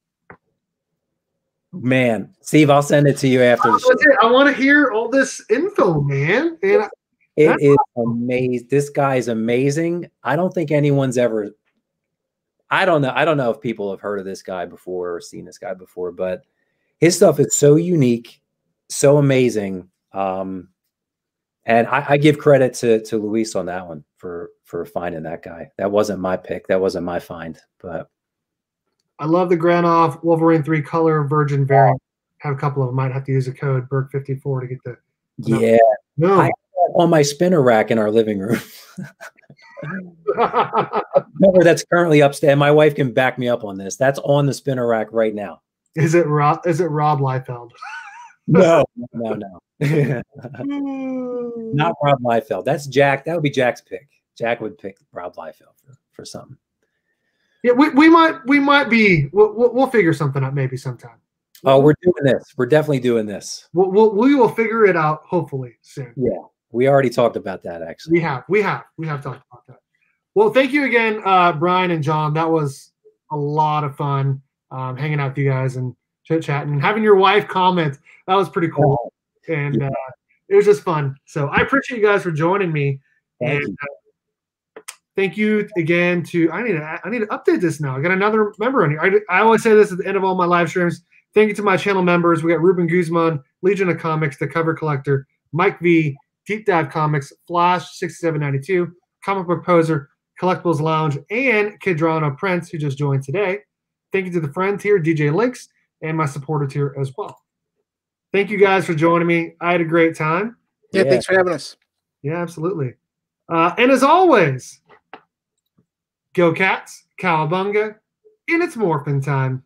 Man, Steve, I'll send it to you after show. I want to hear all this info, man. And It That's is amazing. This guy is amazing. I don't think anyone's ever. I don't know. I don't know if people have heard of this guy before or seen this guy before, but his stuff is so unique, so amazing. Um, and I, I give credit to to Luis on that one for for finding that guy. That wasn't my pick. That wasn't my find. But I love the Granov Wolverine 3 color virgin variant. Have a couple of them. Might have to use a code Berk54 to get the. No. yeah, No. I- on my spinner rack in our living room. Remember, that's currently upstairs. My wife can back me up on this. That's on the spinner rack right now. is it Rob? Is it Rob Liefeld? No, no, no. Not Rob Liefeld. That's Jack. That would be Jack's pick. Jack would pick Rob Liefeld for, for something. Yeah, we, we might we might be we'll, we'll, we'll figure something out maybe sometime. Oh, we're doing this. We're definitely doing this. We'll, we'll we will figure it out hopefully soon. Yeah. We already talked about that actually. We have we have we have talked about that. Well, thank you again, uh, Brian and John. That was a lot of fun um, hanging out with you guys and chit chatting and having your wife comment. That was pretty cool, and uh, it was just fun. So I appreciate you guys for joining me. Thank and you. uh, thank you again to I need to I need to update this now. I got another member on here. I, I always say this at the end of all my live streams. Thank you to my channel members. We got Ruben Guzman, Legion of Comics, DaCoverCollector, Mike V, Deep Dive Comics, Flash 6792, Comic Proposer, Collectibles Lounge, and Kidrano Prince, who just joined today. Thank you to the friends here, DJ Linx, and my supporters here as well. Thank you guys for joining me. I had a great time. Yeah, Yeah. thanks for having us. Yeah, absolutely. Uh, and as always, go cats, cowabunga, and it's morphin time.